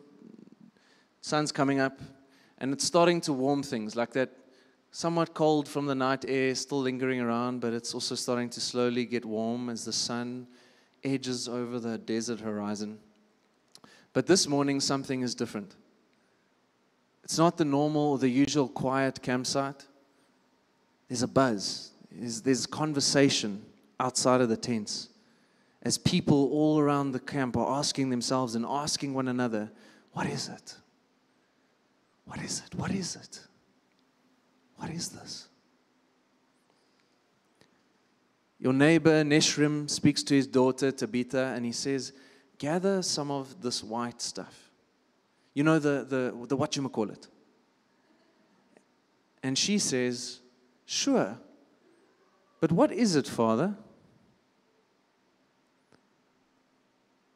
sun's coming up and it's starting to warm things like that somewhat cold from the night air still lingering around, but it's also starting to slowly get warm as the sun edges over the desert horizon. But this morning, something is different. It's not the normal or the usual quiet campsite. There's a buzz, there's, there's conversation outside of the tents as people all around the camp are asking themselves and asking one another, What is it? What is it? What is it? What is this? Your neighbor Neshrim speaks to his daughter Tabitha and he says, Gather some of this white stuff. You know, the, the, the what you call it. And she says, Sure. But what is it, Father?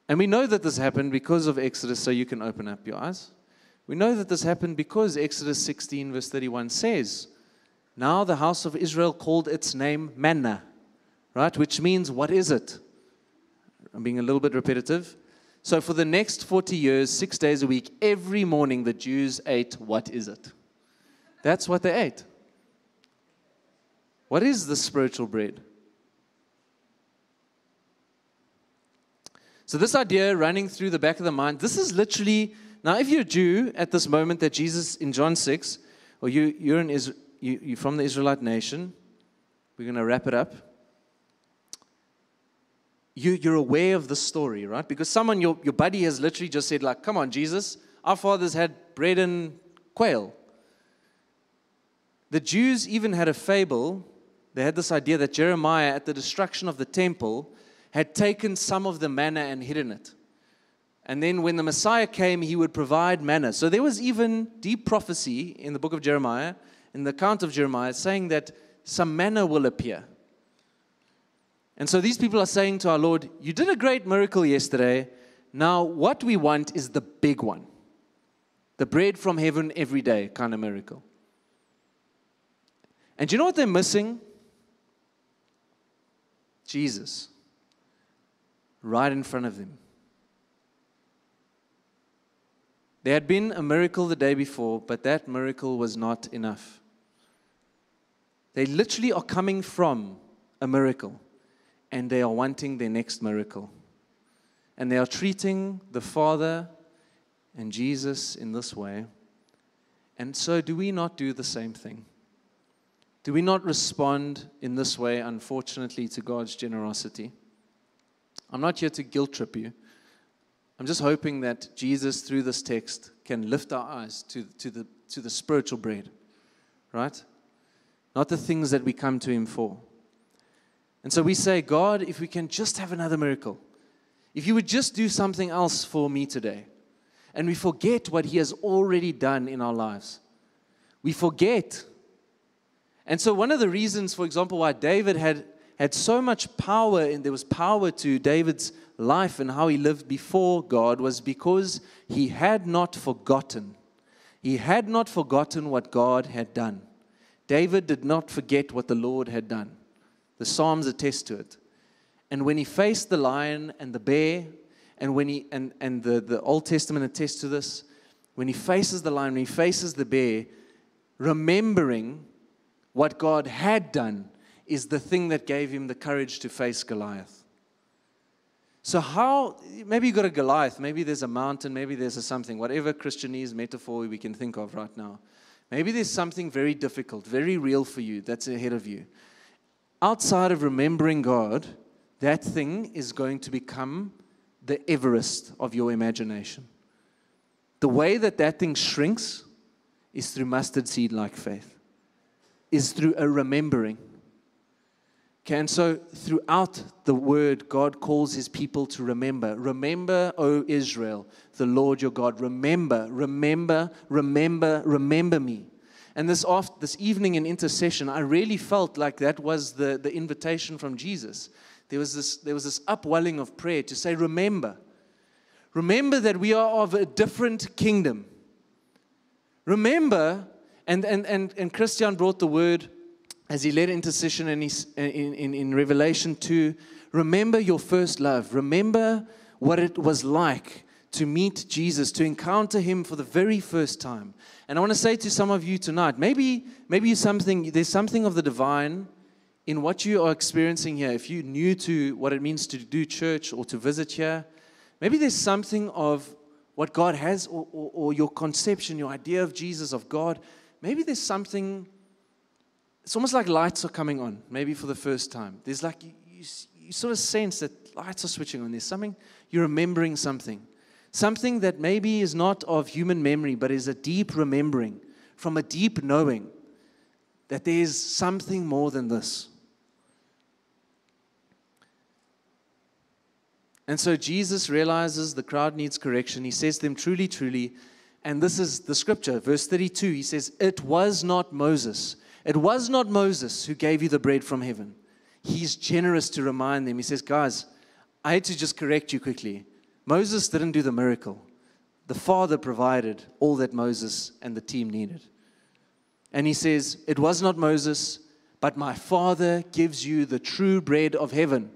And we know that this happened because of Exodus, so you can open up your eyes. We know that this happened because Exodus 16, verse 31 says, Now the house of Israel called its name manna, right? Which means, what is it? I'm being a little bit repetitive. So for the next 40 years, six days a week, every morning the Jews ate, what is it? That's what they ate. What is the spiritual bread? So, this idea running through the back of the mind, this is literally, now, if you're a Jew at this moment that Jesus in John 6, or you, you're, in, you, you're from the Israelite nation, we're going to wrap it up. You, you're aware of the story, right? Because someone, your, your buddy, has literally just said, like, come on, Jesus, our fathers had bread and quail. The Jews even had a fable. They had this idea that Jeremiah, at the destruction of the temple, had taken some of the manna and hidden it. And then when the Messiah came, he would provide manna. So there was even deep prophecy in the book of Jeremiah, in the account of Jeremiah, saying that some manna will appear. And so these people are saying to our Lord, You did a great miracle yesterday. Now, what we want is the big one the bread from heaven every day kind of miracle. And do you know what they're missing? Jesus. Right in front of them. There had been a miracle the day before, but that miracle was not enough. They literally are coming from a miracle and they are wanting their next miracle. And they are treating the Father and Jesus in this way. And so, do we not do the same thing? Do we not respond in this way, unfortunately, to God's generosity? I'm not here to guilt trip you. I'm just hoping that Jesus, through this text, can lift our eyes to, to, the, to the spiritual bread, right? Not the things that we come to Him for. And so we say, God, if we can just have another miracle, if you would just do something else for me today, and we forget what He has already done in our lives. We forget and so, one of the reasons, for example, why David had, had so much power and there was power to David's life and how he lived before God was because he had not forgotten. He had not forgotten what God had done. David did not forget what the Lord had done. The Psalms attest to it. And when he faced the lion and the bear, and when he and, and the, the Old Testament attests to this, when he faces the lion, when he faces the bear, remembering what God had done is the thing that gave him the courage to face Goliath. So, how, maybe you got a Goliath, maybe there's a mountain, maybe there's a something, whatever Christianese metaphor we can think of right now. Maybe there's something very difficult, very real for you that's ahead of you. Outside of remembering God, that thing is going to become the Everest of your imagination. The way that that thing shrinks is through mustard seed like faith is through a remembering. Okay, and so throughout the word, God calls his people to remember. Remember, O Israel, the Lord your God. Remember, remember, remember, remember me. And this, after, this evening in intercession, I really felt like that was the, the invitation from Jesus. There was, this, there was this upwelling of prayer to say, Remember. Remember that we are of a different kingdom. Remember and, and, and, and Christian brought the word as he led intercession in, his, in, in, in Revelation 2 remember your first love. Remember what it was like to meet Jesus, to encounter him for the very first time. And I want to say to some of you tonight, maybe, maybe something, there's something of the divine in what you are experiencing here. If you're new to what it means to do church or to visit here, maybe there's something of what God has or, or, or your conception, your idea of Jesus, of God, maybe there's something, it's almost like lights are coming on, maybe for the first time. There's like, you, you, you sort of sense that lights are switching on. There's something, you're remembering something. Something that maybe is not of human memory, but is a deep remembering from a deep knowing that there's something more than this. And so Jesus realizes the crowd needs correction. He says to them, Truly, truly, and this is the scripture, verse 32. He says, It was not Moses. It was not Moses who gave you the bread from heaven. He's generous to remind them. He says, Guys, I had to just correct you quickly. Moses didn't do the miracle, the Father provided all that Moses and the team needed. And he says, It was not Moses, but my Father gives you the true bread of heaven.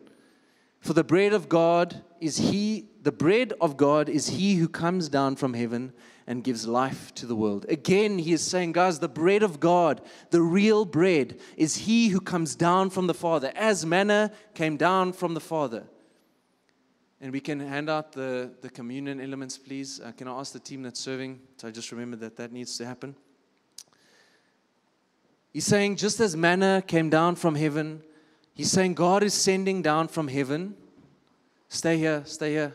For the bread of God is he, the bread of God is he who comes down from heaven and gives life to the world. Again, he is saying, guys, the bread of God, the real bread, is he who comes down from the Father, as manna came down from the Father. And we can hand out the, the communion elements, please. Uh, can I ask the team that's serving? So I just remember that that needs to happen. He's saying, just as manna came down from heaven, he's saying God is sending down from heaven. Stay here, stay here.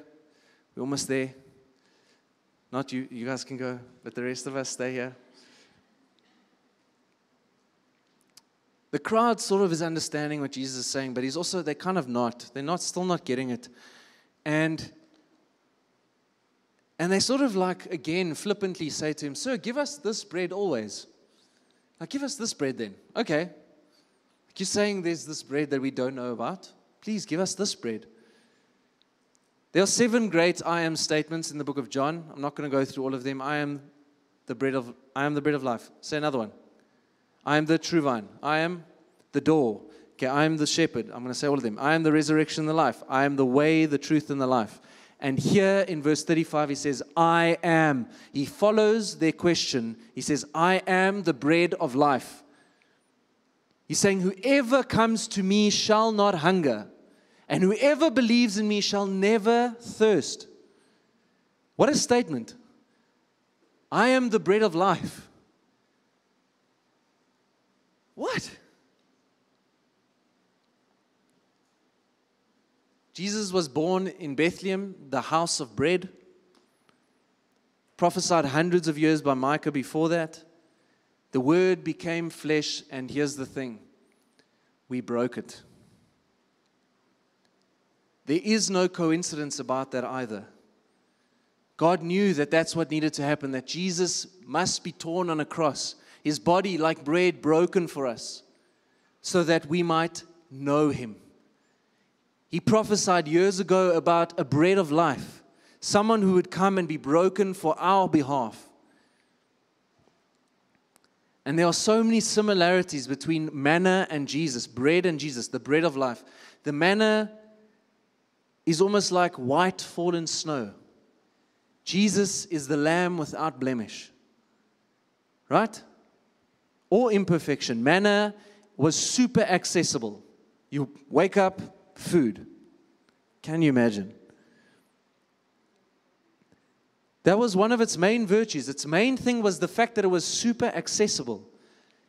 We're almost there. Not you, you guys can go, but the rest of us stay here. The crowd sort of is understanding what Jesus is saying, but he's also, they're kind of not. They're not, still not getting it. And and they sort of like, again, flippantly say to him, Sir, give us this bread always. Now, give us this bread then. Okay. You're saying there's this bread that we don't know about? Please give us this bread. There are seven great I am statements in the book of John. I'm not going to go through all of them. I am the bread of I am the bread of life. Say another one. I am the true vine. I am the door. Okay, I am the shepherd. I'm going to say all of them. I am the resurrection and the life. I am the way, the truth, and the life. And here in verse 35, he says, I am. He follows their question. He says, I am the bread of life. He's saying, Whoever comes to me shall not hunger and whoever believes in me shall never thirst. What a statement! I am the bread of life. What? Jesus was born in Bethlehem, the house of bread. Prophesied hundreds of years by Micah before that. The word became flesh, and here's the thing we broke it. There is no coincidence about that either. God knew that that's what needed to happen, that Jesus must be torn on a cross, his body like bread broken for us, so that we might know him. He prophesied years ago about a bread of life, someone who would come and be broken for our behalf. And there are so many similarities between manna and Jesus, bread and Jesus, the bread of life. The manna is almost like white fallen snow. Jesus is the lamb without blemish. Right? Or imperfection. Manna was super accessible. You wake up, food. Can you imagine? That was one of its main virtues. Its main thing was the fact that it was super accessible.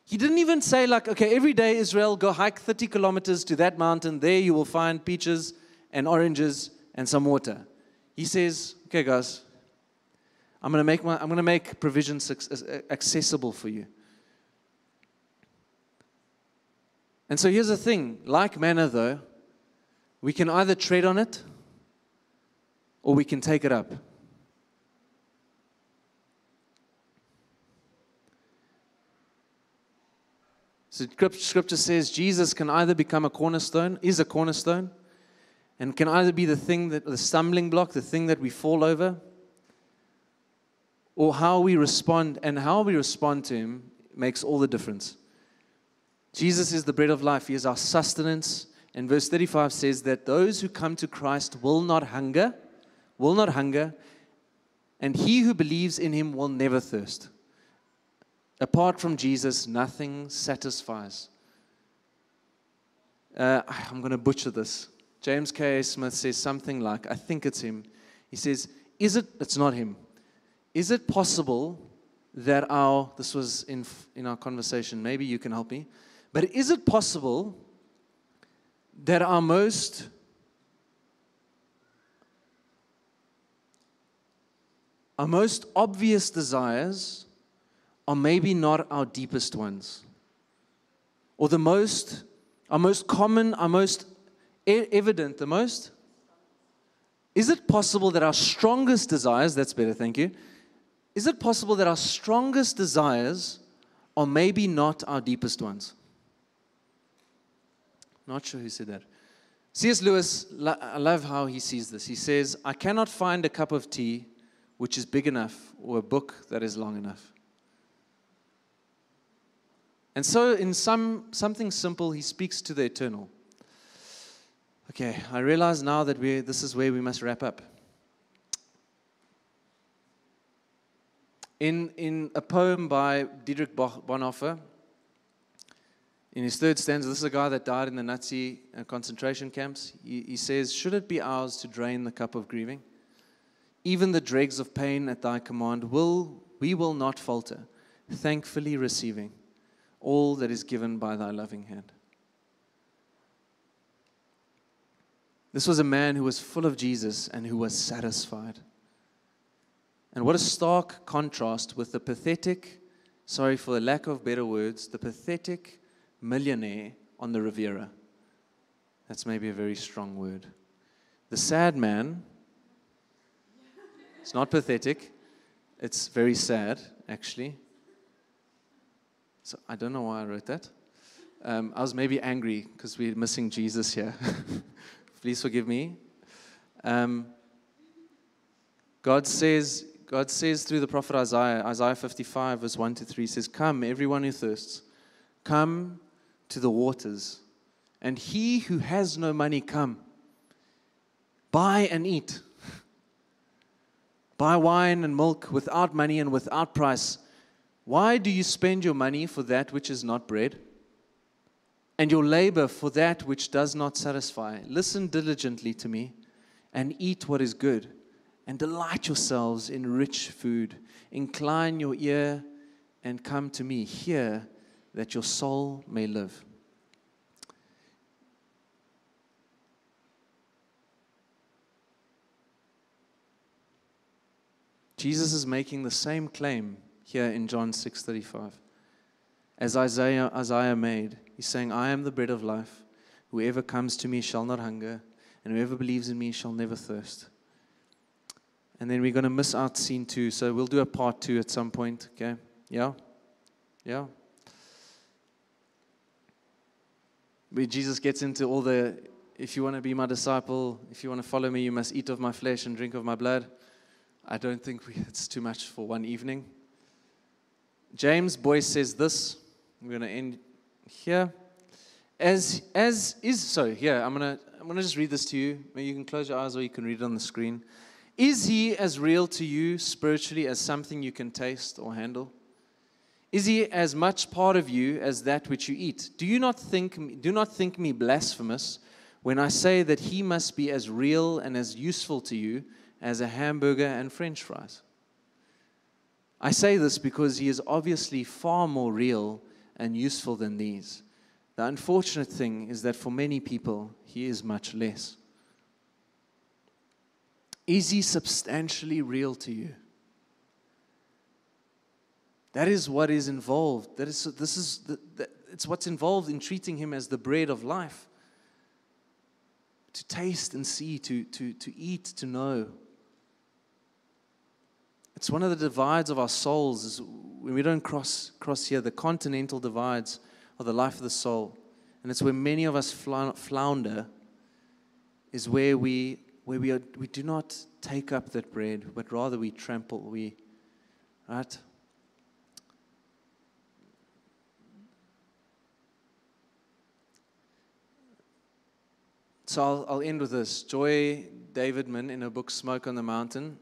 He didn't even say, like, okay, every day, Israel, go hike 30 kilometers to that mountain. There you will find peaches and oranges and some water. He says, okay, guys, I'm going to make, my, I'm going to make provisions accessible for you. And so here's the thing like manna, though, we can either tread on it or we can take it up. So scripture says Jesus can either become a cornerstone, is a cornerstone, and can either be the thing that the stumbling block, the thing that we fall over, or how we respond, and how we respond to Him makes all the difference. Jesus is the bread of life, He is our sustenance. And verse 35 says that those who come to Christ will not hunger, will not hunger, and he who believes in Him will never thirst. Apart from Jesus, nothing satisfies. Uh, I'm going to butcher this. James K. Smith says something like, I think it's him. He says, Is it, it's not him. Is it possible that our, this was in, in our conversation, maybe you can help me, but is it possible that our most our most obvious desires are maybe not our deepest ones or the most our most common our most evident, the most Is it possible that our strongest desires, that's better, thank you. Is it possible that our strongest desires are maybe not our deepest ones? Not sure who said that. C.S. Lewis, I love how he sees this. He says, I cannot find a cup of tea which is big enough or a book that is long enough. And so, in some, something simple, he speaks to the eternal. Okay, I realize now that we, this is where we must wrap up. In, in a poem by Dietrich Bonhoeffer, in his third stanza, this is a guy that died in the Nazi uh, concentration camps. He, he says, Should it be ours to drain the cup of grieving? Even the dregs of pain at thy command, will, we will not falter, thankfully receiving all that is given by thy loving hand. This was a man who was full of Jesus and who was satisfied. And what a stark contrast with the pathetic, sorry for the lack of better words, the pathetic millionaire on the Riviera. That's maybe a very strong word. The sad man, it's not pathetic, it's very sad, actually. So I don't know why I wrote that. Um, I was maybe angry because we're missing Jesus here. <laughs> Please forgive me. Um, God says, God says through the prophet Isaiah, Isaiah 55, verse 1 to 3, says, Come, everyone who thirsts, come to the waters, and he who has no money, come. Buy and eat. <laughs> Buy wine and milk without money and without price. Why do you spend your money for that which is not bread? And your labor for that which does not satisfy? Listen diligently to me and eat what is good, and delight yourselves in rich food. Incline your ear and come to me. Hear that your soul may live. Jesus is making the same claim here in John 6:35 as Isaiah, Isaiah made. He's saying, I am the bread of life. Whoever comes to me shall not hunger, and whoever believes in me shall never thirst. And then we're going to miss out scene two, so we'll do a part two at some point, okay? Yeah? Yeah? where Jesus gets into all the if you want to be my disciple, if you want to follow me, you must eat of my flesh and drink of my blood. I don't think we, it's too much for one evening. James Boice says this. I'm going to end here. As, as is, so here, I'm going to I'm to just read this to you. Maybe you can close your eyes or you can read it on the screen. Is he as real to you spiritually as something you can taste or handle? Is he as much part of you as that which you eat? Do you not think do not think me blasphemous when I say that he must be as real and as useful to you as a hamburger and french fries? I say this because he is obviously far more real and useful than these. The unfortunate thing is that for many people, he is much less. Is he substantially real to you? That is what is involved. That is, this is the, the, it's what's involved in treating him as the bread of life. To taste and see, to, to, to eat, to know. It's one of the divides of our souls is when we don't cross, cross here, the continental divides of the life of the soul. And it's where many of us flounder, is where we, where we, are, we do not take up that bread, but rather we trample, we, right? So I'll, I'll end with this. Joy Davidman, in her book Smoke on the Mountain,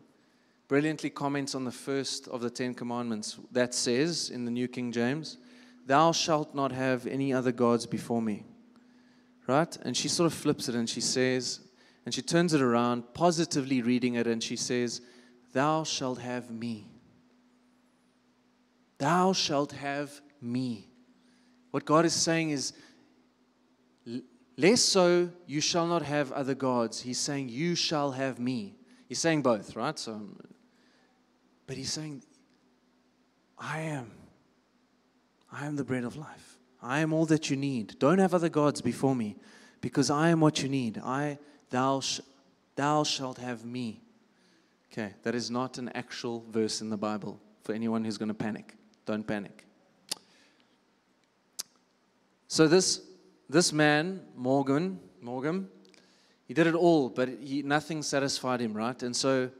brilliantly comments on the first of the Ten Commandments that says in the New King James, Thou shalt not have any other gods before me. Right? And she sort of flips it and she says, and she turns it around, positively reading it, and she says, Thou shalt have me. Thou shalt have me. What God is saying is, Less so, you shall not have other gods. He's saying, You shall have me. He's saying both, right? So, but he's saying, I am. I am the bread of life. I am all that you need. Don't have other gods before me because I am what you need. I, thou, sh- Thou shalt have me. Okay, that is not an actual verse in the Bible for anyone who's going to panic. Don't panic. So this this man, Maugham, Maugham, he did it all, but he, nothing satisfied him, right? And so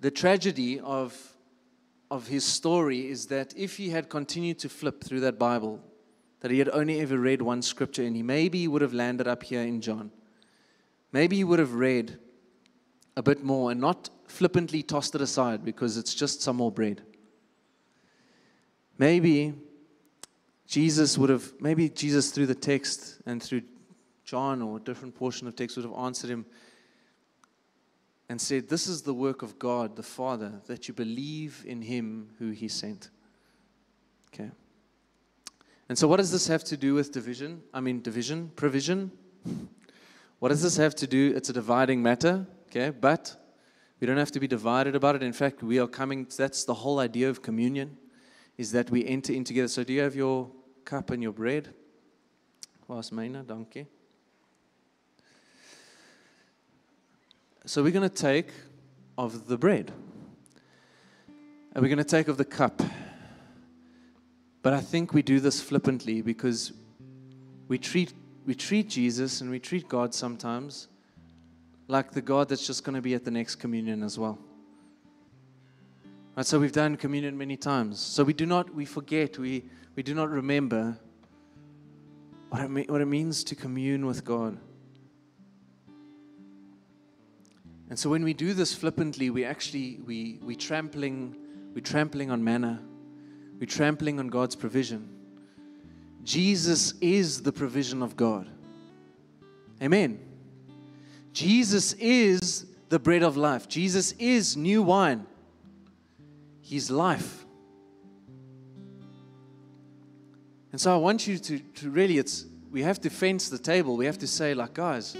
the tragedy of of his story is that if he had continued to flip through that Bible, that he had only ever read one scripture and he maybe he would have landed up here in John. Maybe he would have read a bit more and not flippantly tossed it aside because it's just some more bread. Maybe Jesus would have, maybe Jesus through the text and through John or a different portion of text would have answered him and said, This is the work of God the Father, that you believe in him who he sent. Okay. And so, what does this have to do with division? I mean, division, provision? What does this have to do? It's a dividing matter, okay? But we don't have to be divided about it. In fact, we are coming, that's the whole idea of communion, is that we enter in together. So, do you have your cup and your bread? Was myne, donkey. So, we're going to take of the bread, and we're going to take of the cup. But I think we do this flippantly because we treat, we treat Jesus and we treat God sometimes like the God that's just going to be at the next communion as well. Right, so we've done communion many times. So we do not, we forget, we, we do not remember what it, what it means to commune with God. And so when we do this flippantly, we actually, we, we trampling, we're trampling on manna. We're trampling on God's provision. Jesus is the provision of God. Amen. Jesus is the bread of life. Jesus is new wine. He's life. And so I want you to, to really, it's we have to fence the table. We have to say, like, guys,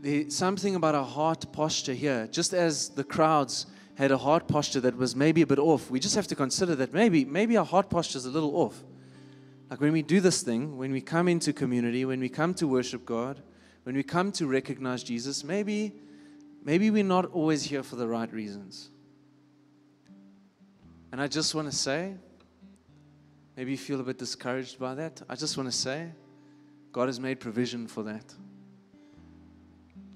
there's something about our heart posture here. Just as the crowds had a heart posture that was maybe a bit off, we just have to consider that maybe, maybe our heart posture is a little off. Like when we do this thing, when we come into community, when we come to worship God, when we come to recognize Jesus, maybe, maybe we're not always here for the right reasons. And I just want to say, maybe you feel a bit discouraged by that. I just want to say, God has made provision for that.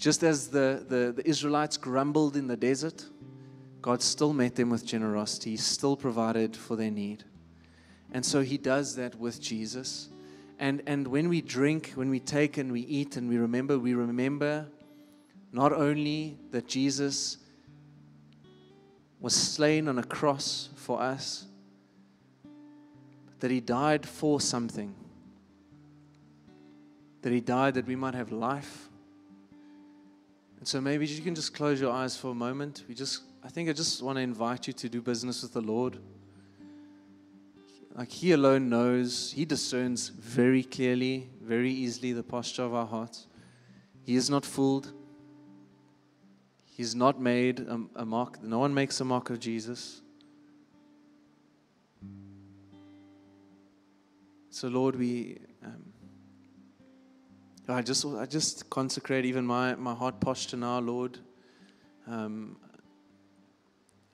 Just as the, the, the Israelites grumbled in the desert, God still met them with generosity, He still provided for their need. And so He does that with Jesus. And, and when we drink, when we take and we eat and we remember, we remember not only that Jesus was slain on a cross for us, but that He died for something. That He died that we might have life. And so maybe you can just close your eyes for a moment. We just I think I just want to invite you to do business with the Lord. Like He alone knows, He discerns very clearly, very easily the posture of our hearts. He is not fooled. He's not made a, a mock. No one makes a mock of Jesus. So, Lord, we. Um, I just, I just consecrate even my, my heart posture now, Lord. Um,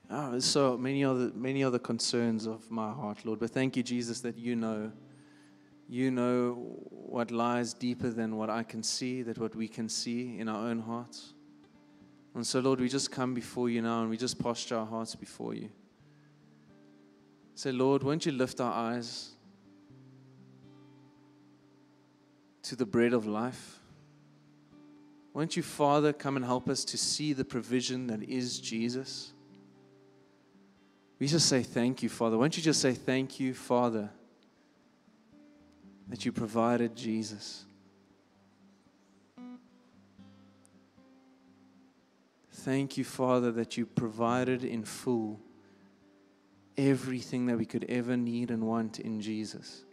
Oh, so many other many other concerns of my heart, Lord. But thank you, Jesus, that you know. You know what lies deeper than what I can see, that what we can see in our own hearts. And so, Lord, we just come before you now and we just posture our hearts before you. Say, Lord, won't you lift our eyes to the bread of life? Won't you, Father, come and help us to see the provision that is Jesus? We just say thank you, Father. Why don't you just say thank you, Father, that you provided Jesus? Thank you, Father, that you provided in full everything that we could ever need and want in Jesus.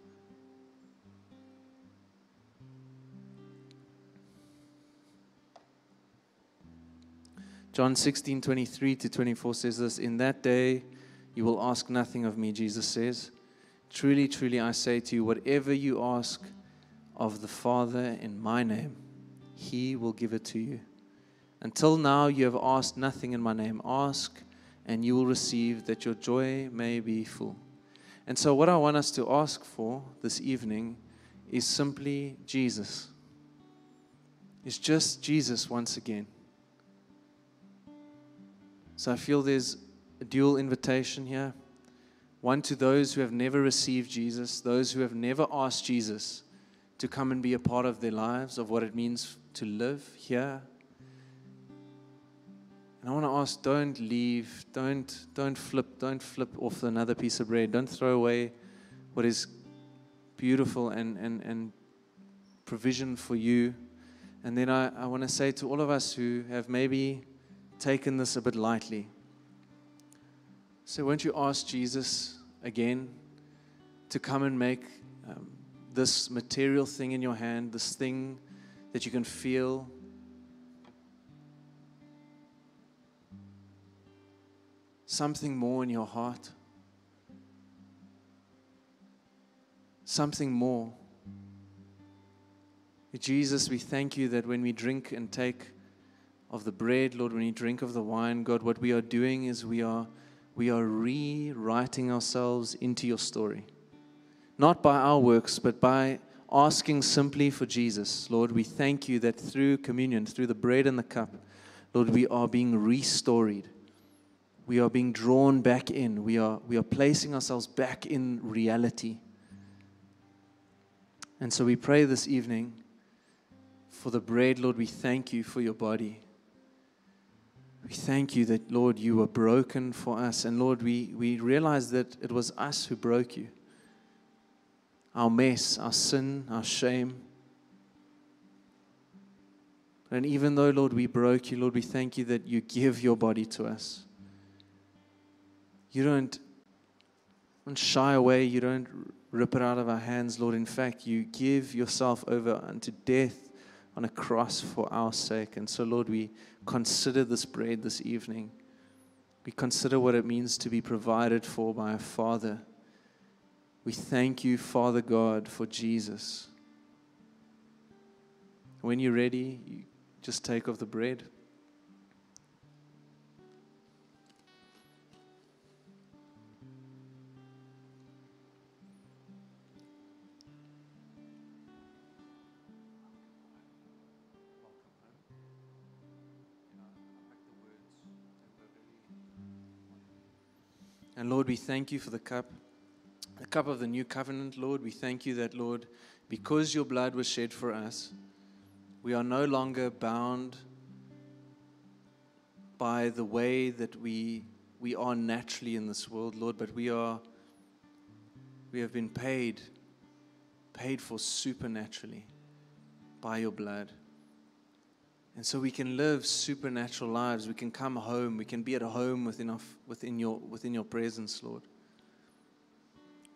John 16, 23 to 24 says this In that day, you will ask nothing of me, Jesus says. Truly, truly, I say to you, whatever you ask of the Father in my name, he will give it to you. Until now, you have asked nothing in my name. Ask, and you will receive, that your joy may be full. And so, what I want us to ask for this evening is simply Jesus. It's just Jesus once again. So, I feel there's a dual invitation here one to those who have never received Jesus, those who have never asked Jesus to come and be a part of their lives, of what it means to live here. And I want to ask don't leave, don't, don't flip, don't flip off another piece of bread, don't throw away what is beautiful and, and, and provision for you. And then I, I want to say to all of us who have maybe taken this a bit lightly, so, won't you ask Jesus again to come and make um, this material thing in your hand, this thing that you can feel? Something more in your heart. Something more. Jesus, we thank you that when we drink and take of the bread, Lord, when we drink of the wine, God, what we are doing is we are we are rewriting ourselves into your story. Not by our works, but by asking simply for Jesus. Lord, we thank you that through communion, through the bread and the cup, Lord, we are being restored. We are being drawn back in. We are, we are placing ourselves back in reality. And so we pray this evening for the bread, Lord. We thank you for your body. We thank you that, Lord, you were broken for us. And Lord, we, we realize that it was us who broke you. Our mess, our sin, our shame. And even though, Lord, we broke you, Lord, we thank you that you give your body to us. You don't, don't shy away, you don't rip it out of our hands, Lord. In fact, you give yourself over unto death on a cross for our sake. And so, Lord, we consider this bread this evening. We consider what it means to be provided for by a Father. We thank you, Father God, for Jesus. When you're ready, you just take of the bread. And Lord, we thank you for the cup, the cup of the new covenant, Lord. We thank you that, Lord, because your blood was shed for us, we are no longer bound by the way that we, we are naturally in this world, Lord, but we are we have been paid, paid for supernaturally by your blood. And so we can live supernatural lives. We can come home. We can be at home within, our, within, your, within your presence, Lord.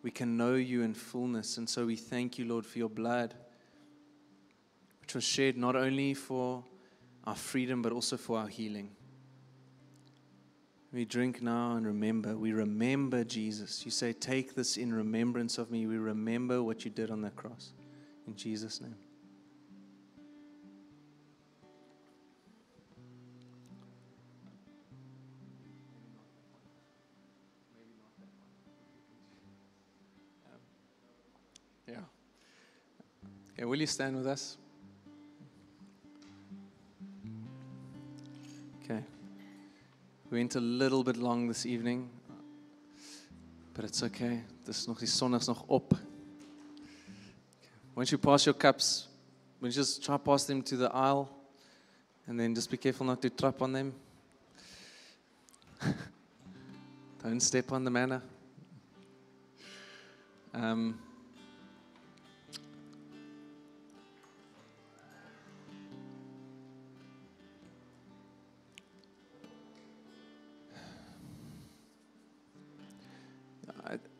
We can know you in fullness. And so we thank you, Lord, for your blood, which was shed not only for our freedom, but also for our healing. We drink now and remember. We remember Jesus. You say, Take this in remembrance of me. We remember what you did on the cross. In Jesus' name. Okay, will you stand with us? Okay. We went a little bit long this evening, but it's okay. Dis nog die son nog op. Once you pass your cups, we just try pass them to the aisle and then just be careful not to trap on them. <laughs> Don't step on the manna. Um,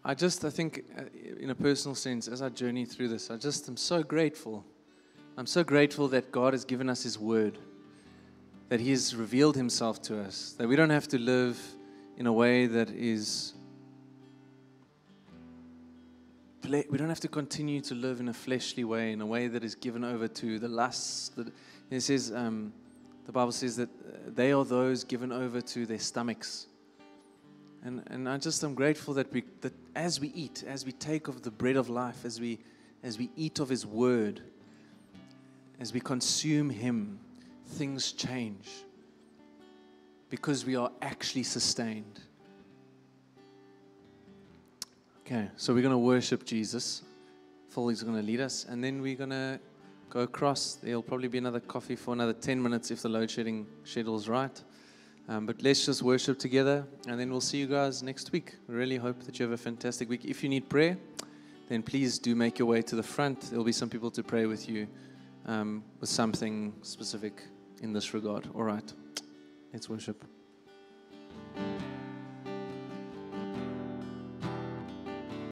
I just, I think, uh, in a personal sense, as I journey through this, I just am so grateful. I'm so grateful that God has given us His Word, that He has revealed Himself to us, that we don't have to live in a way that is. We don't have to continue to live in a fleshly way, in a way that is given over to the lusts. That, it says, um, the Bible says that uh, they are those given over to their stomachs. And, and I just am grateful that, we, that as we eat, as we take of the bread of life, as we, as we eat of His word, as we consume Him, things change because we are actually sustained. Okay, so we're going to worship Jesus. Foley's going to lead us, and then we're going to go across. There'll probably be another coffee for another 10 minutes if the load shedding schedule's right. Um, but let's just worship together, and then we'll see you guys next week. Really hope that you have a fantastic week. If you need prayer, then please do make your way to the front. There'll be some people to pray with you um, with something specific in this regard. All right, let's worship.